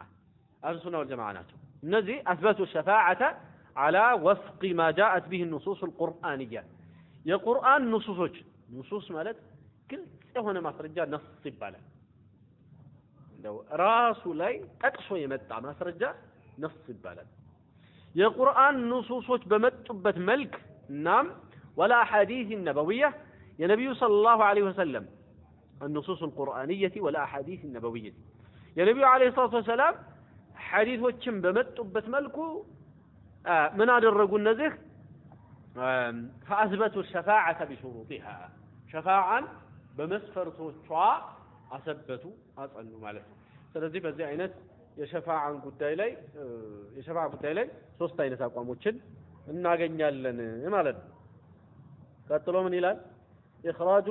A: አህሉ ሱና ወልጀማዓ ናቸው። እነዚህ አስበቱ ሸፋዓተ አላ ወፍቂ ማ ጃአት ቢህ ኑሱስ አልቁርአንያ የቁርአን ኑሱሶች ኑሱስ ማለት ግልጽ የሆነ ማስረጃ ነስ ይባላል። እንደው ራሱ ላይ ጠቅሶ የመጣ ማስረጃ ነስ ይባላል። የቁርአን ንሱሶች በመጡበት መልክ እናም ወላ አሐዲስ ነበውያ የነቢዩ ሰለላሁ ዐለይሂ ወሰለም النصوص القرآنية والأحاديث النبوية የነቢዩ ዐለይሂ ሰላቱ ወሰላም ሐዲሶችን በመጡበት መልኩ ምን አደረጉ እነዚህ ፈአስበቱ ሸፋዓተ ቢሹሩጢሃ ሸፋዓን በመስፈርቶቿ አሰበቱ አጸኑ ማለት ነው። ስለዚህ በዚህ አይነት የሸፋዓን ጉዳይ ላይ የሸፋዓ ጉዳይ ላይ ሶስት አይነት አቋሞችን እናገኛለን ማለት ነው። ቀጥሎ ምን ይላል? ኢኽራጁ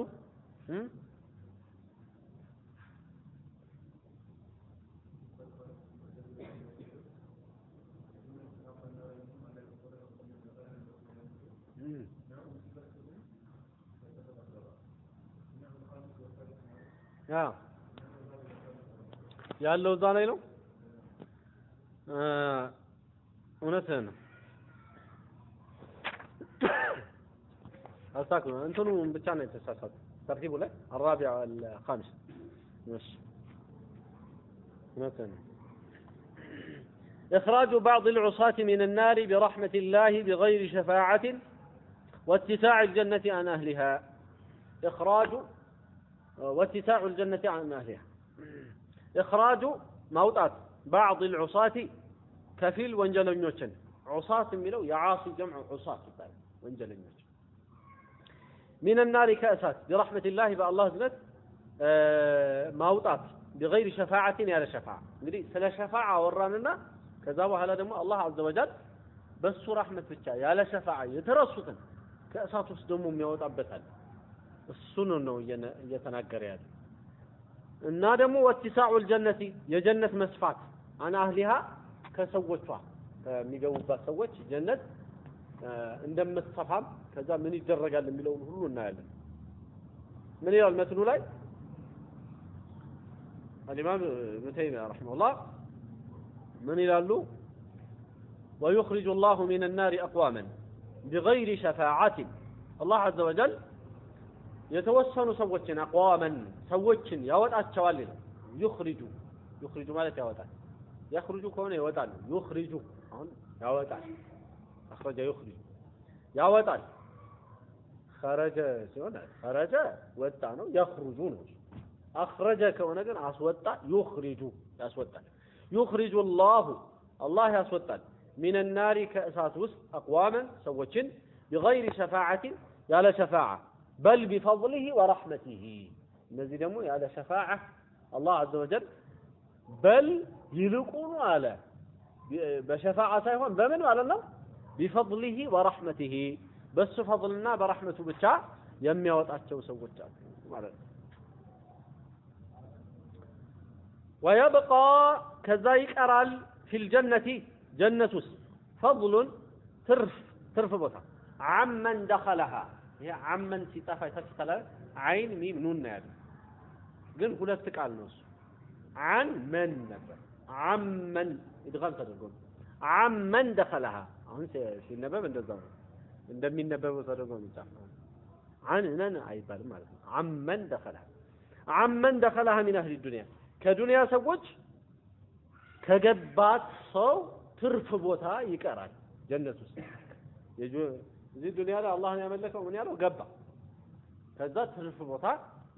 A: ያለው እዛ ላይ ነው። እውነትህን ነው። አስታክሉ እንትኑ ብቻ ነው የተሳሳቱ ተርቲቡ ላይ አራቢዕ አልኻሚስ እሺ እውነትህን ነው። إخراج بعض العصاة من النار برحمة الله بغير شفاعة واتساع الجنة عن أهلها إخراج واتساع الجنة عن أهلها إخراج موطات بعض العصاة كفيل وانجلنيوچن عصاة ميلو يعاصي جمع عصاة يبال وانجلنيوچ من النار كأسات برحمة الله بالله زلت موطات بغير شفاعة يا شفاعة እንግዲህ ስለ ሸፋዓ ወራንና ከዛ በኋላ ደግሞ አላህ አዘ ወጀል በሱ ረሕመት ብቻ ያለ ሸፋዓ የተረሱትን ከእሳት ውስጥ ደግሞ የሚያወጣበታል እሱን ነው እየተናገረ ያለ እና ደግሞ ወቲሳዑል ጀነቲ የጀነት መስፋት አን አህሊሃ ከሰዎቿ ከሚገቡባት ሰዎች ጀነት እንደምትሰፋም ከዛ ምን ይደረጋል የሚለውን ሁሉ እናያለን። ምን ይላል መትኑ ላይ አልኢማም ኢብኑ ተይሚያ ረሒመሁላህ ምን ይላሉ? ويخرج الله من النار أقواما بغير شفاعة አላህ عز وجل የተወሰኑ ሰዎችን أقواما ሰዎችን ያወጣቸዋል ይላል። يخرج يخرج ማለት ያወጣል። يخرج ከሆነ ይወጣሉ። يخرج አሁን ያወጣል። أخرج يخرج ያወጣል። خرج ሲሆን خرج ወጣ ነው። يخرج ነው። أخرج ከሆነ ግን አስወጣ። ዩኽሪጁ ያስወጣል። ዩኽሪጁ ላሁ አላህ ያስወጣል። ሚን ናሪ ከእሳት ውስጥ አቅዋመን ሰዎችን ቢገይሪ ሸፋዓትን ያለ ሸፋዓ بل بفضله ورحمته. الذي دمو هذا شفاعة الله عز وجل بل يلقون على بشفاعة سيكون بمن على الله؟ بفضله ورحمته. بس فضلنا برحمته بتاع يمي وطعتشو سوتشا ويبقى كذا يقرال في الجنة جنة فضل ترف ترف بوتا عمن دخلها ይሄ አመን ሲጠፋ ይተካለ አይን ሚም ኑን ነው ያለው። ግን ሁለት ቃል ነው እሱ። አን መን ነበር። አመን ኢድጋም ተደርጎ አመን ደኸለሃ። አሁን ሲነበብ እንደዛ ነው። እንደሚነበበው ተደርጎ ነው የሚጻፈው። አን ነን አይባልም ማለት ነው። አመን ደኸለሃ። አመን ደኸለሃ ሚን አህሊ ዱንያ። ከዱንያ ሰዎች ከገባት ሰው ትርፍ ቦታ ይቀራል። ጀነት ውስጥ እዚህ ዱንያ ላይ አላህን ያመለከው ምን ያለው? ገባ። ከዛ ትርፍ ቦታ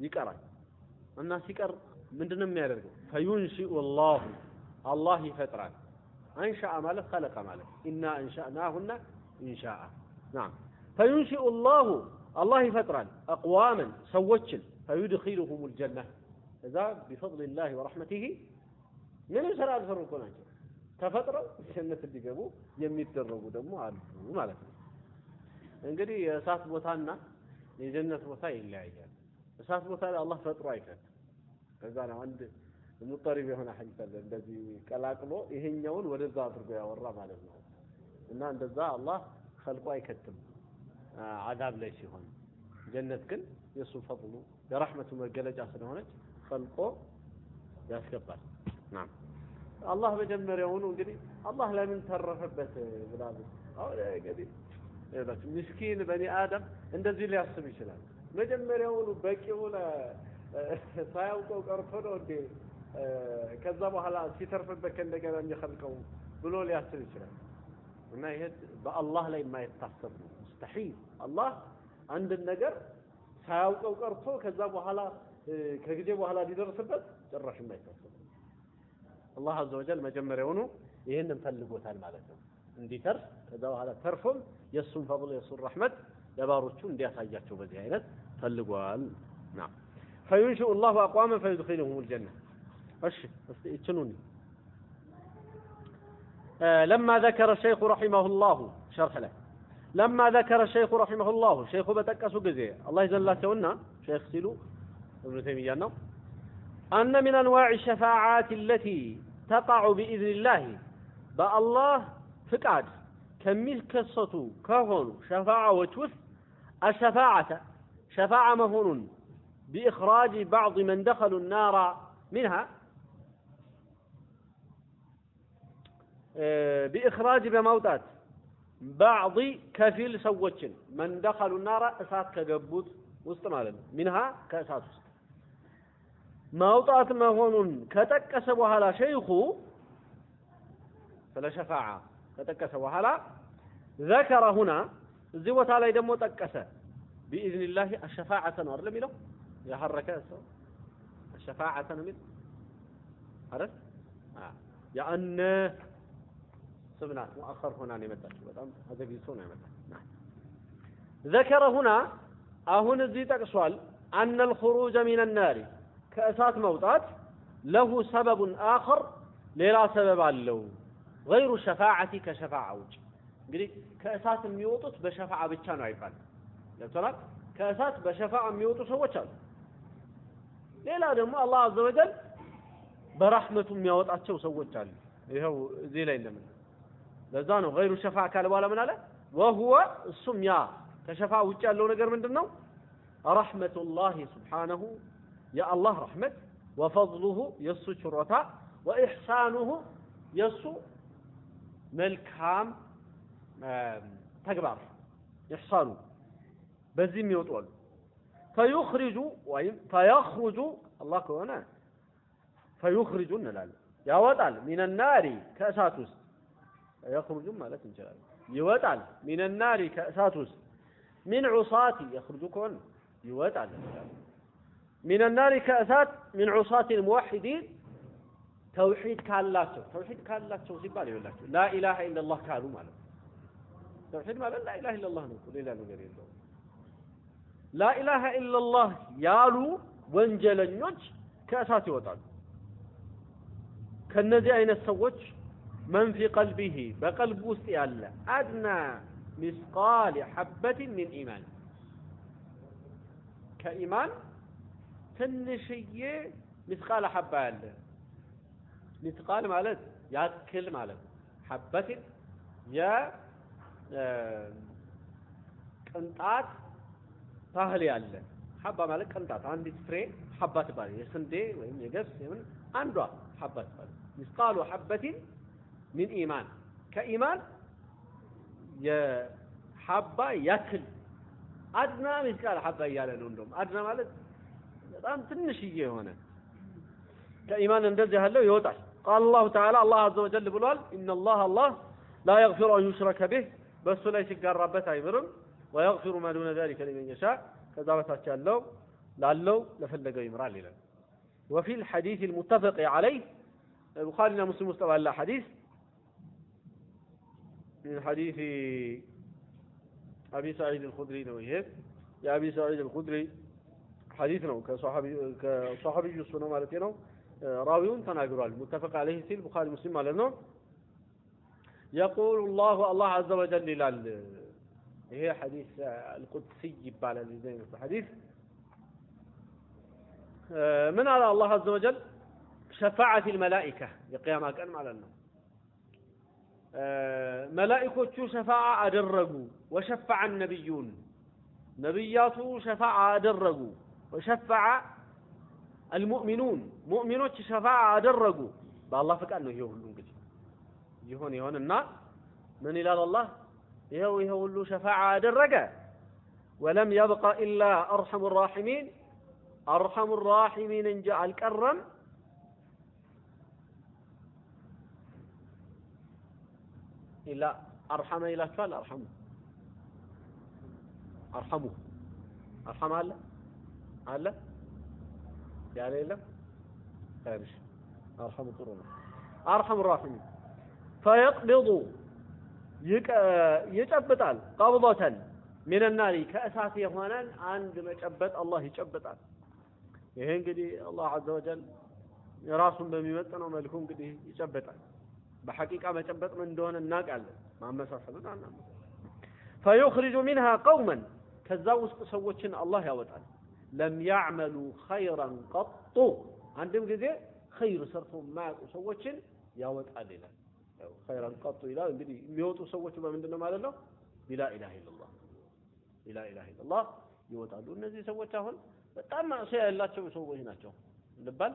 A: ይቀራል። እና ሲቀር ምንድነው የሚያደርገው? ፈዩንሺኡ ላሁ አላህ ይፈጥራል። አንሻአ ማለት ኸለቀ ማለት። ኢና አንሻእናሁና ኢንሻአ። ናም። ፈዩንሺኡ ላሁ አላህ ይፈጥራል። አቅዋመን ሰዎችን። ፈዩድኪሉሁም ልጀና እዛ ቢፈضልላህ ወረሕመቲህ ምንም ስራ አልሰሩ እኮ ናቸው። ተፈጥረው ጀነት እንዲገቡ የሚደረጉ ደግሞ አሉ ማለት ነው እንግዲህ የእሳት ቦታና የጀነት ቦታ ይለያያል። እሳት ቦታ ላይ አላህ ፈጥሮ አይከትም ከዛ ነው አንድ ሙጠሪብ የሆነ ሐዲስ አለ እንደዚህ ቀላቅሎ ይሄኛውን ወደዛ አድርጎ ያወራ ማለት ነው። እና እንደዛ አላህ ኸልቆ አይከትም። አዛብ ላይ ሲሆን ጀነት ግን የእሱ ፈضሉ የረሕመቱ መገለጫ ስለሆነች ኸልቆ ያስገባል። ናም አላህ መጀመሪያውኑ እንግዲህ አላህ ለምን ተረፈበት አሁን እንግዲህ ይላችሁ ምስኪን በኒ አደም እንደዚህ ሊያስብ ይችላል። መጀመሪያውኑ በቂው ሳያውቀው ቀርቶ ነው እንዴ? ከዛ በኋላ ሲተርፍበት ከእንደገና የሚኸልቀው ብሎ ሊያስብ ይችላል። እና ይሄ በአላህ ላይ የማይታሰብ ነው። ሙስተሒል። አላህ አንድን ነገር ሳያውቀው ቀርቶ ከዛ በኋላ ከጊዜ በኋላ ሊደርስበት ጭራሽ የማይታሰብ ነው። አላህ አዘ ወጀል መጀመሪያውኑ ይህንን ፈልጎታል ማለት ነው እንዲተርፍ ከዛ በኋላ ተርፎም የእሱን ፈضል የእሱን ረሕመት ለባሮቹ እንዲያሳያቸው በዚህ አይነት ፈልጓል ና فينشئ الله أقواما فيدخلهم الجنة. እሺ እስቲ እችኑን لما ذكر الشيخ رحمه الله شرح له. لما ذكر الشيخ رحمه الله شيخ بتكسو ጊዜ الله يجزاكونا شيخ سيلو ابن تيمية أن من أنواع الشفاعات التي تقع بإذن الله بأ الله كميل كسطو كهون شفاعة وتوث الشفاعة شفاعة مهون بإخراج بعض من دخلوا النار منها بإخراج بموتات بعض كفيل سوتشن من دخلوا النار أسات كجبوت وسط منها كأسات وسط ማውጣት መሆኑን ከጠቀሰ በኋላ ሸይኹ ስለ ሸፋዓ ከጠቀሰ በኋላ ዘከረ ሁና እዚህ ቦታ ላይ ደግሞ ጠቀሰ። ቢኢዝኒላህ አሸፋዓተ ነው አይደል የሚለው? ያሐረከ ሰው አሸፋዓተ ነው የሚለው? አይደል? ያአነ ስም ሙአኸር ሆና ነው የመጣችው። በጣም አዘግይቶ ነው የመጣችው። ዘከረ ሁና አሁን እዚህ ጠቅሷል። አነ ልኹሩጀ ሚን ናሪ ከእሳት መውጣት ለሁ ሰበቡን አኸር ሌላ ሰበብ አለው። ገይሩ ሸፋዓቲ ከሸፋዓ ውጭ እንግዲህ ከእሳት የሚወጡት በሸፋዓ ብቻ ነው አይባል ገብቶናል? ከእሳት በሸፋዓ የሚወጡ ሰዎች አሉ። ሌላ ደግሞ አላህ አዘ ወጀል በራህመቱ የሚያወጣቸው ሰዎች አሉ። ይኸው እዚህ ላይ እንደምን ለዛ ነው ገይሩ ሸፋዓ ካለ በኋላ ምን አለ? ወሁወ እሱም ያ ከሸፋዓ ውጭ ያለው ነገር ምንድን ነው ረሕመቱላሂ ስብሓነሁ የአላህ ረሕመት ወፈضሉሁ የእሱ ችሮታ ወኢሕሳኑሁ የእሱ መልካም ተግባር ይሕሳኑ በዚህም ይወጡዋሉ ፈዩኽሪጁ ወይም ፈየኽሩጁ አላህ ከሆነ ፈዩኽሪጁ እንላለን ያወጣል ሚነናሪ ከእሳት ውስጥ ፈየኽሩጁ ማለት እንችላለን ይወጣል ሚነናሪ ከእሳት ውስጥ ሚን ዑሳቲ የኽርጁ ከሆነ ይወጣል እንችላለን ሚነናሪ ከእሳት ሚን ዑሳቲ ልሙዋሒዲን توحيد قال توحيد قال لا توزيبال يقول لك لا اله الا الله قالوا ما له توحيد ما له لا اله الا الله نقول الا نقول الا الله لا اله الا الله يالو ونجلنوج كأساتي يوطال كنذي اين السوج من في قلبه بقلبه است ادنى مثقال حبه من ايمان كايمان تنشيه مثقال حبه الله ሚስቃል ማለት ያክል ማለት ነው። ሐበትን የቅንጣት ታህል ያለ ሐባ ማለት ቅንጣት አንዲት ፍሬ ሐባ ትባላለች። የስንዴ ወይም የገብስ የምን አንዷ ሐባ ትባላለች። ሚስቃሉ ሐበትን ሚን ኢማን ከኢማን የሐባ ያክል አድና ሚስቃል ሐባ እያለ ነው። እንደውም አድና ማለት በጣም ትንሽዬ የሆነ ከኢማን እንደዚህ ያለው ይወጣል። ቃል አላሁ ተዓላ አላህ አዘ ወጀል ብሏል ኢነላህ አላህ ላ የግፊሩ አን ዩሽረከ ቢህ በእሱ ላይ ሲጋራበት አይምርም ወየግፊሩ ማ ዱነ ዛሊከ ሊመን የሻ ከዛ በታች ያለው ላለው ለፈለገው ይምራል ይላል وفي الحديث المتفق عليه البخاري ومسلم مستوى الله حديث من حديث أبي سعيد الخدري نويه يا أبي سعيد الخدري حديث نو كصحابي كصحابي يسونه مالتي نو راويون تناقرال متفق عليه سيل البخاري مسلم على نو يقول الله الله عز وجل لال هي حديث القدسي يبال زي حديث من على الله عز وجل شفاعة الملائكة የቅያማ ቀን ማለት ነው መላኢኮቹ ሸፋዓ አደረጉ ወሸፈዐ ነቢዩን ነቢያቱ ሸፋዓ አደረጉ ወሸፈዐ አልሙእሚኑን ሙእሚኖች ሸፋዓ አደረጉ። በአላህ ፈቃድ ነው ይሄ ሁሉ እንግዲህ። ይሆን ይሆንና ምን ይላል አላህ? ይኸው ይሄ ሁሉ ሸፋዓ አደረገ። ወለም የብቀ ኢላ አርሐሙ ራሒሚን አርሐሙ ራሒሚን እንጂ አልቀረም። ኢላ አርሐመ ይላችኋል? አርሐሙ። አርሐሙ። አርሐም አለ? አለ ያለ የለም። ታሪሽ አርሐሙ ጥሩ ነው። አርሐሙ ራሒም ፈየቅቢዱ ይጨብጣል። ቀብضተን ሚን ናሪ ከእሳት የሆነን አንድ መጨበጥ አላህ ይጨብጣል። ይሄ እንግዲህ አላህ አዘ ወጀል ራሱን በሚመጥነው መልኩ እንግዲህ ይጨብጣል። በሐቂቃ መጨበጥ ምን እንደሆነ እናውቃለን። ማመሳሰሉን አናመ ፈዩኽሪጁ ሚንሃ ቀውመን ከዛ ውስጥ ሰዎችን አላህ ያወጣል ለም ያዕመሉ ኸይረን ቀጡ አንድም ጊዜ ኸይር ሰርቶ የማያውቁ ሰዎችን ያወጣል ይላል። ኸይረን ቀጡ ይላል። እንግዲህ የሚወጡ ሰዎች በምንድን ነው ማለት ነው? ቢላ ኢላሃ ኢለላህ ቢላ ኢላሃ ኢለላህ ይወጣሉ። እነዚህ ሰዎች አሁን በጣም ማዕሲያ ያላቸው ሰዎች ናቸው። ልባል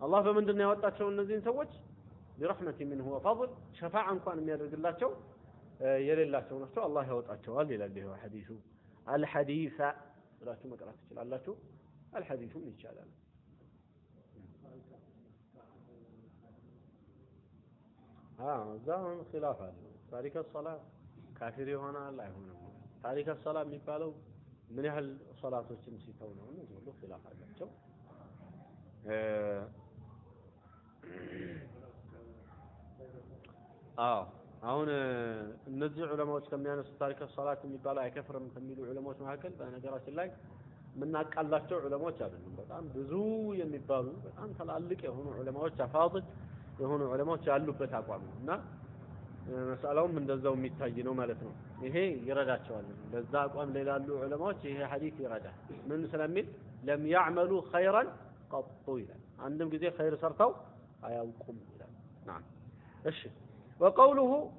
A: አላህ በምንድን ነው ያወጣቸው እነዚህን ሰዎች? ቢረሕመቲ ሚንሁ ወፈضል ሸፋዓ እንኳን የሚያደርግላቸው የሌላቸው ናቸው። አላህ ያወጣቸዋል ይላል ይኸው ሐዲሱ። አልሐዲሰ ብላችሁ መቅራት ትችላላችሁ። አልሐዲሱም ይቻላል። እዛ ኪላፍ አለ። ታሪከ ሰላ ካፊር ይሆናል አይሆንም? ታሪከ ሰላ የሚባለው ምን ያህል ሶላቶችን ሲተው ነው? እነዚህ ሁሉ ኪላፍ አላቸው። አዎ አሁን እነዚህ ዑለማዎች ከሚያነሱ ታሪክ ሰላት የሚባለው አይከፍርም ከሚሉ ዑለማዎች መካከል በነገራችን ላይ የምናቃላቸው ዑለማዎች አይደሉም። በጣም ብዙ የሚባሉ በጣም ትላልቅ የሆኑ ዑለማዎች አፋضል የሆኑ ዑለማዎች ያሉበት አቋም ነው እና መሳላውም እንደዛው የሚታይ ነው ማለት ነው። ይሄ ይረዳቸዋል። በዛ አቋም ላይ ላሉ ዑለማዎች ይሄ ሐዲስ ይረዳል። ምን ስለሚል ለም ያዕመሉ ኸይረን ቀጡ ይላል። አንድም ጊዜ ኸይር ሰርተው አያውቁም ይላል። እሺ وقوله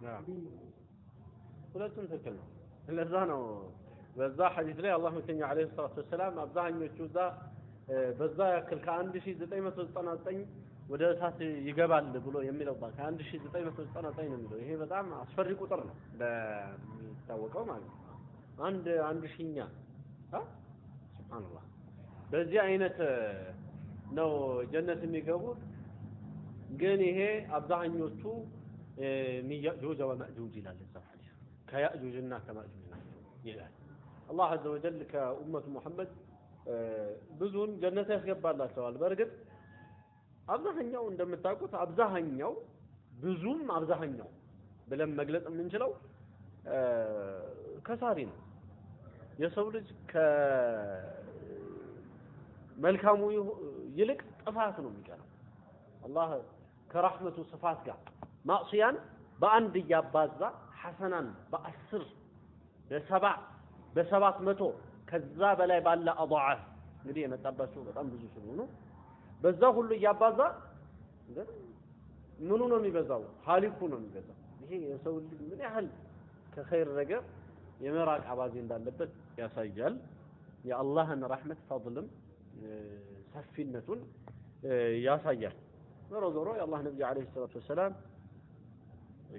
A: نعم. ولازم تكلم. ለዛ ነው በዛ ሐዲስ ላይ አላህ መልክተኛ ዓለይሂ ሰላቱ ወሰላም አብዛኞቹ እዛ በዛ ያክል ከአንድ ሺህ ዘጠኝ መቶ ዘጠና ዘጠኝ ወደ እሳት ይገባል ብሎ የሚለው ከአንድ ሺህ ዘጠኝ መቶ ዘጠና ዘጠኝ ነው የሚለው። ይሄ በጣም አስፈሪ ቁጥር ነው በሚታወቀው ማለት ነው። አንድ አንድ ሺኛ ሱብሃንአላህ በዚህ አይነት ነው ጀነት የሚገቡት። ግን ይሄ አብዛኞቹ ሚያጁጅ ወማእጁጅ ይላል ከያእጁጅና ከማእጁጅ ናቸው ይላል። አላህ አዘ ወጀል ከኡመቱ ሙሐመድ ብዙውን ጀነት ያስገባላቸዋል። በእርግጥ አብዛኛው እንደምታውቁት አብዛኛው ብዙም አብዛኛው ብለን መግለጽ የምንችለው ከሳሪ ነው። የሰው ልጅ ከመልካሙ ይልቅ ጥፋት ነው የሚቀረው። አላህ ከራህመቱ ስፋት ጋር ማዕስያን በአንድ እያባዛ ሐሰናን በአስር በሰባ በሰባት መቶ ከዛ በላይ ባለ አضዓፍ እንግዲህ የመጣባቸው በጣም ብዙ ስለሆኑ በዛ ሁሉ እያባዛ ምኑ ነው የሚበዛው? ሀሊኩ ነው የሚበዛው። ይሄ የሰው ልጅ ምን ያህል ከኸይር ነገር የመራቅ አባዜ እንዳለበት ያሳያል። የአላህን ረሕመት ፈضልም ሰፊነቱን ያሳያል። ዞሮ ዞሮ የአላህ ነቢይ ዓለይሂ ሰላቱ ወሰላም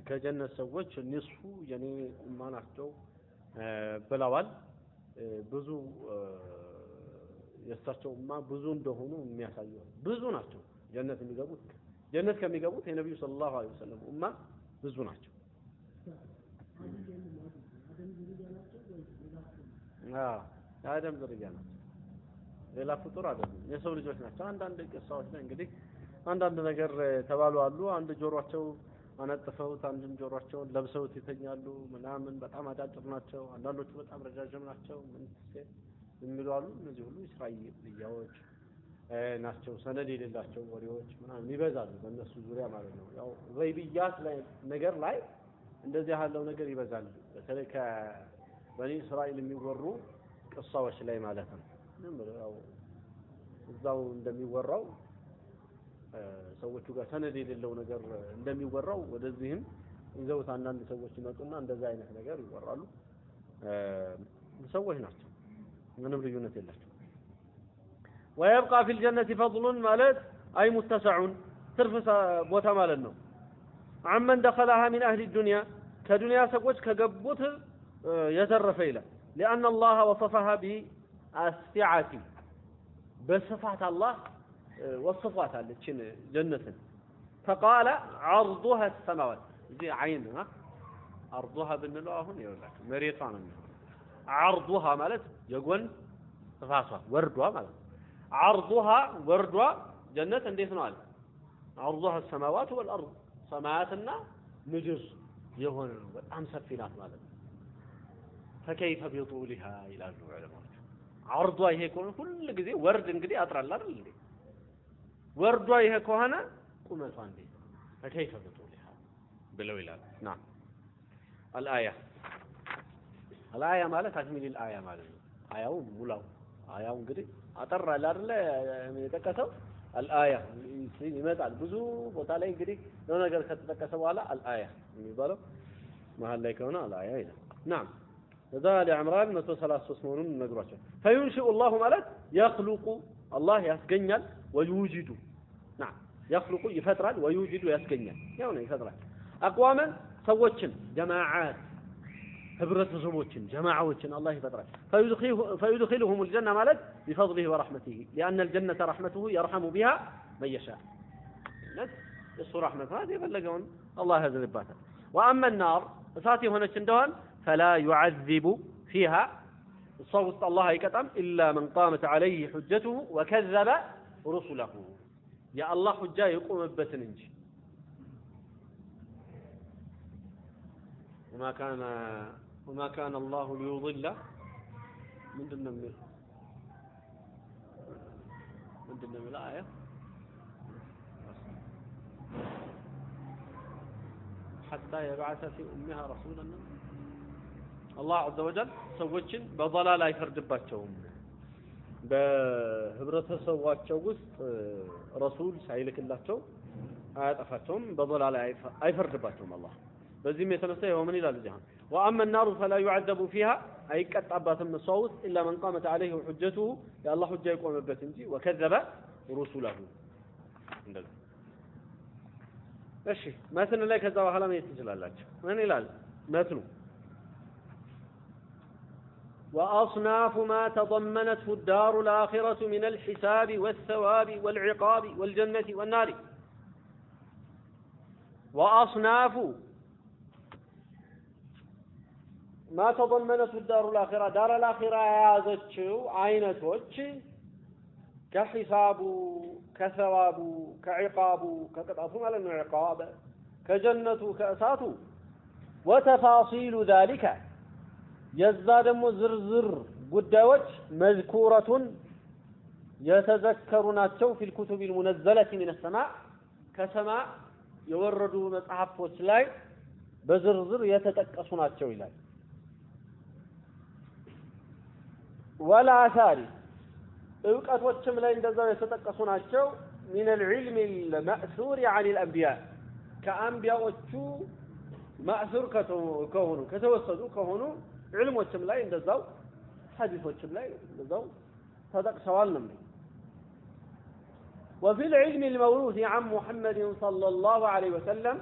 A: ከጀነት ሰዎች ኒስፉ የኔ ኡማ ናቸው ብለዋል። ብዙ የእሳቸው ኡማ ብዙ እንደሆኑ የሚያሳዩ ብዙ ናቸው ጀነት የሚገቡት ጀነት ከሚገቡት የነቢዩ ሰለላሁ ዐለይሂ ወሰለም ኡማ ብዙ ናቸው። የአደም ዝርያ ናቸው። ሌላ ፍጡር አይደሉም፣ የሰው ልጆች ናቸው። አንዳንድ ቅሳዎች ላይ እንግዲህ አንዳንድ ነገር ተባሉ አሉ። አንድ ጆሯቸው አነጥፈውት አንድም ጆሯቸውን ለብሰውት ይተኛሉ ምናምን። በጣም አጫጭር ናቸው። አንዳንዶቹ በጣም ረጃጅም ናቸው። ምን የሚሉ አሉ። እነዚህ ሁሉ እስራኤልያዎች ናቸው። ሰነድ የሌላቸው ወሬዎች ምናምን ይበዛሉ በእነሱ ዙሪያ ማለት ነው። ያው ዘይብያት ላይ ነገር ላይ እንደዚህ ያለው ነገር ይበዛል። በተለይ ከበኒ እስራኤል የሚወሩ ቅሳዎች ላይ ማለት ነው። እዛው እንደሚወራው ሰዎቹ ጋር ሰነድ የሌለው ነገር እንደሚወራው ወደዚህም ይዘውት አንዳንድ ሰዎች ይመጡና እንደዛ አይነት ነገር ይወራሉ። ሰዎች ናቸው፣ ምንም ልዩነት የላቸው። ወየብቃ ፊል ጀነቲ ፈضሉን ማለት አይ ሙተሰዑን ትርፍ ቦታ ማለት ነው። አመን ደኸለሃ ሚን አህሊ ዱንያ ከዱንያ ሰዎች ከገቡት የተረፈ ይላል። ሊአነ አላህ ወሰፈሃ ቢአስቲዓቲ በስፋት አላህ ወስፏታል እችን ጀነትን ፈቃለ ዐርዱሃ ሰማዋት እዚህ አይን አርዱሃ ብንለው አሁን ይኸውላችሁ መሬቷ ነው የሚሆነው። ዐርዱሃ ማለት የጎን ስፋቷ ወርዷ ማለት ነው። ዐርዱሃ ወርዷ ጀነት እንዴት ነው አለ ዐርዱሃ ሰማዋት ወልአርድ ሰማያትና ምድር የሆነ ነው። በጣም ሰፊ ናት ማለት ነው። ፈከይፈ ቢጡሊሃ ይላሉ ዑለማዎች። ዐርዷ ይሄ ከሆነ ሁል ጊዜ ወርድ እንግዲህ ያጥራል አይደል እንዴ? ወርዷ ይሄ ከሆነ ቁመቷ እንዴት ነው? ቢጡሊሃ ብለው ይላሉ። ና አልአያ አልአያ ማለት አክሚል አያ ማለት ነው። አያው ሙላው አያው እንግዲህ አጠር አለ አይደለ የጠቀሰው አልአያ ይመጣል። ብዙ ቦታ ላይ እንግዲህ የሆነ ነገር ከተጠቀሰ በኋላ አልአያ የሚባለው መሀል ላይ ከሆነ አልአያ ይላል። ናም እዛ አሊ ዕምራን 133 መሆኑን ነግሯቸው ፈዩንሽኡ ላሁ ማለት የኽሉቁ አላህ ያስገኛል ወዩጅዱ ናም የኽሉቁ ይፈጥራል ወዩጅዱ ያስገኛል ያው ነው ይፈጥራል አቅዋመን ሰዎችን ጀማዓት ህብረተሰቦችን ጀማዓዎችን አላህ ይፈጥራል ፈዩድኪሉሁም ልጀና ማለት ቢፈضሊህ ወረሕመቲህ ሊአነ ልጀነተ ረሕመትሁ የርሐሙ ቢሃ መን የሻ ጀነት እሱ ረሕመት ናት የፈለገውን አላህ ያዝንባታል ወአመ ናር እሳት የሆነች እንደሆን ፈላ ዩዓዚቡ ፊሃ እሷ ውስጥ አላህ አይቀጣም ኢላ መን ቃመት ዓለይህ ሑጀትሁ رسله يا الله حجا يقوم بتن وما كان وما كان الله ليضل. من دون من من دون الآية. حتى يبعث في أمها رسولا. الله عز وجل سوجن بضلال يفرد باتهم በህብረተሰቧቸው ውስጥ ረሱል ሳይልክላቸው አያጠፋቸውም፣ በበላ ላይ አይፈርድባቸውም አላህ። በዚህም የተነሳ ይኸው ምን ይላል እዚህ ወአመ ናሩ ፈላ ዩዐዘቡ ፊሃ አይቀጣባትም እሷ ውስጥ ኢላ መን ቃመት ዐለይሂ ሑጀቱሁ የአላህ ሁጃ ይቆምበት እንጂ ወከዘበ ሩሱለሁ እንደዚህ እሺ፣ መትን ላይ ከዛ በኋላ መሄድ ትችላላችሁ። ምን ይላል መትኑ? وأصناف ما تضمنته الدار الآخرة من الحساب والثواب والعقاب والجنة والنار. وأصناف ما تضمنته الدار الآخرة. دار الآخرة يازتشو عينتوش كحساب كثواب كعقاب كقطعه على العقاب كجنة كأساته وتفاصيل ذلك የዛ ደግሞ ዝርዝር ጉዳዮች መዝኩረቱን የተዘከሩ ናቸው። ፊል ኩቱብ ልሙነዘለት ምን ሰማ። ከሰማ የወረዱ መጽሐፎች ላይ በዝርዝር የተጠቀሱ ናቸው ይላል። ወላ አሳሪ እውቀቶችም ላይ እንደዛው የተጠቀሱ ናቸው። ሚን ልዕልም ልመእሱር አን ልአንቢያ ከአንቢያዎቹ ማእሱር ከሆኑ ከተወሰዱ ከሆኑ ዕልሞችም ላይ እንደዛው ሐዲሶችም ላይ እንደዛው ተጠቅሰዋል ነው وفي العلم الموروث عن محمد صلى الله عليه وسلم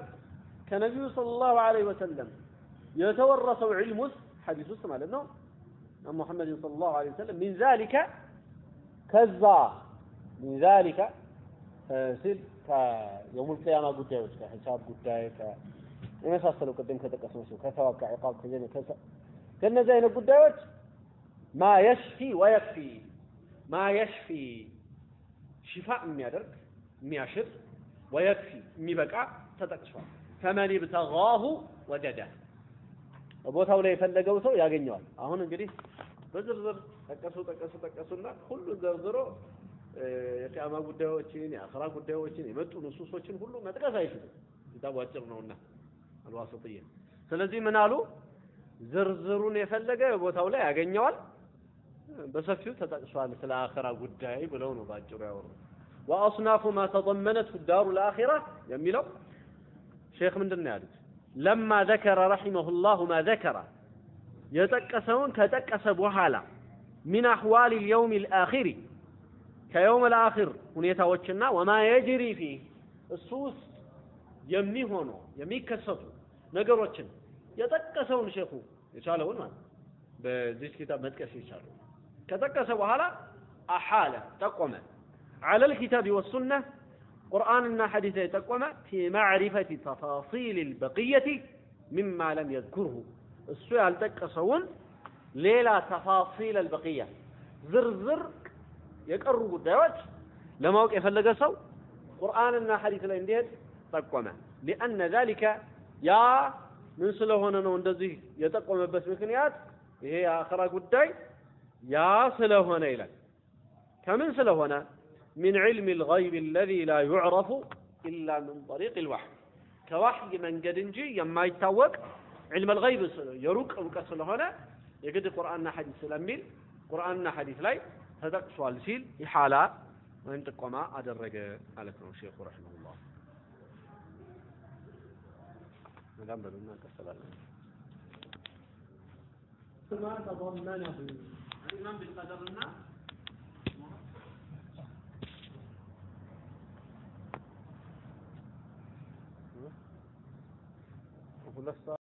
A: كنبي صلى الله عليه وسلم يتورثوا علم حديث السماء لأنه عن محمد صلى الله عليه وسلم من ذلك كذا من ذلك ሲል የውሙል ቂያማ ጉዳዮች ከሂሳብ ጉዳይ የመሳሰሉ ቅድም ከጠቀስናቸው ከተዋቃ ዕቃብ ከጀነ ከነዚህ አይነት ጉዳዮች ማ የሽፊ ወየክፊ ማ ሽፋ የሚያደርግ የሚያሽር ወየክፊ የሚበቃ ተጠቅሷል። ፈመን ብተጋሁ ወጀደ ቦታው ላይ የፈለገው ሰው ያገኘዋል። አሁን እንግዲህ በዝርዝር ጠቀሱ ጠቀሱ ጠቀሱና ሁሉን ዘርዝሮ የቅያማ ጉዳዮችን የአኽራ ጉዳዮችን የመጡ ንሱሶችን ሁሉ መጥቀስ አይችሉም። ኪታቡ አጭር ነውና አልዋስጥያ። ስለዚህ ምን አሉ? ዝርዝሩን የፈለገ ቦታው ላይ ያገኘዋል። በሰፊው ተጠቅሷል ስለ አኺራ ጉዳይ ብለው ነው ባጭሩ ያወሩ። ወአስናፉ ማ ተضመነት ዳሩ ልአኺራ የሚለው ሼክ ምንድን ነው ያሉት? ለማ ዘከረ ረሒመሁላሁ ማ ዘከረ የጠቀሰውን ከጠቀሰ በኋላ ሚን አሕዋል ልየውም ልአኺሪ ከየውም ልአኺር ሁኔታዎችና ወማ የጅሪ ፊህ እሱ ውስጥ የሚሆኑ የሚከሰቱ ነገሮችን የጠቀሰውን ሼኹ የቻለውን ማለት በዚህ ኪታብ መጥቀስ የቻሉ ከጠቀሰ በኋላ አሓለ ጠቆመ على الكتاب والسنة قرآن حديث يتقوم في معرفة تفاصيل البقية مما لم يذكره السؤال تقصون ሌላ ተፋሲል አልበቅያ ዝርዝር የቀሩ ጉዳዮች ለማወቅ የፈለገ ሰው ቁርአንና ሐዲስ ላይ እንዲሄድ ጠቆመ። ሊአነ ዛሊከ ያ ምን ስለሆነ ነው እንደዚህ የጠቆመበት ምክንያት ይሄ የአኸራ ጉዳይ ያ ስለሆነ ይላል። ከምን ስለሆነ ሚን ዒልሚ ልገይብ አለዚ ላ ዩዕረፉ ኢላ ምን ጠሪቅ ልዋሕይ ከዋሕይ መንገድ እንጂ የማይታወቅ ዒልም ልገይብ የሩቅ እውቀት ስለሆነ የግድ ቁርአንና ሐዲስ ስለሚል ቁርአንና ሐዲስ ላይ ተጠቅሷል ሲል ኢሓላ ወይም ጥቆማ አደረገ ማለት ነው ሼኹ ረሒመሁላህ። በጣም በሉ
B: እናቀጥላለን። ስማ
A: ተضمنه ኢማም ሁለት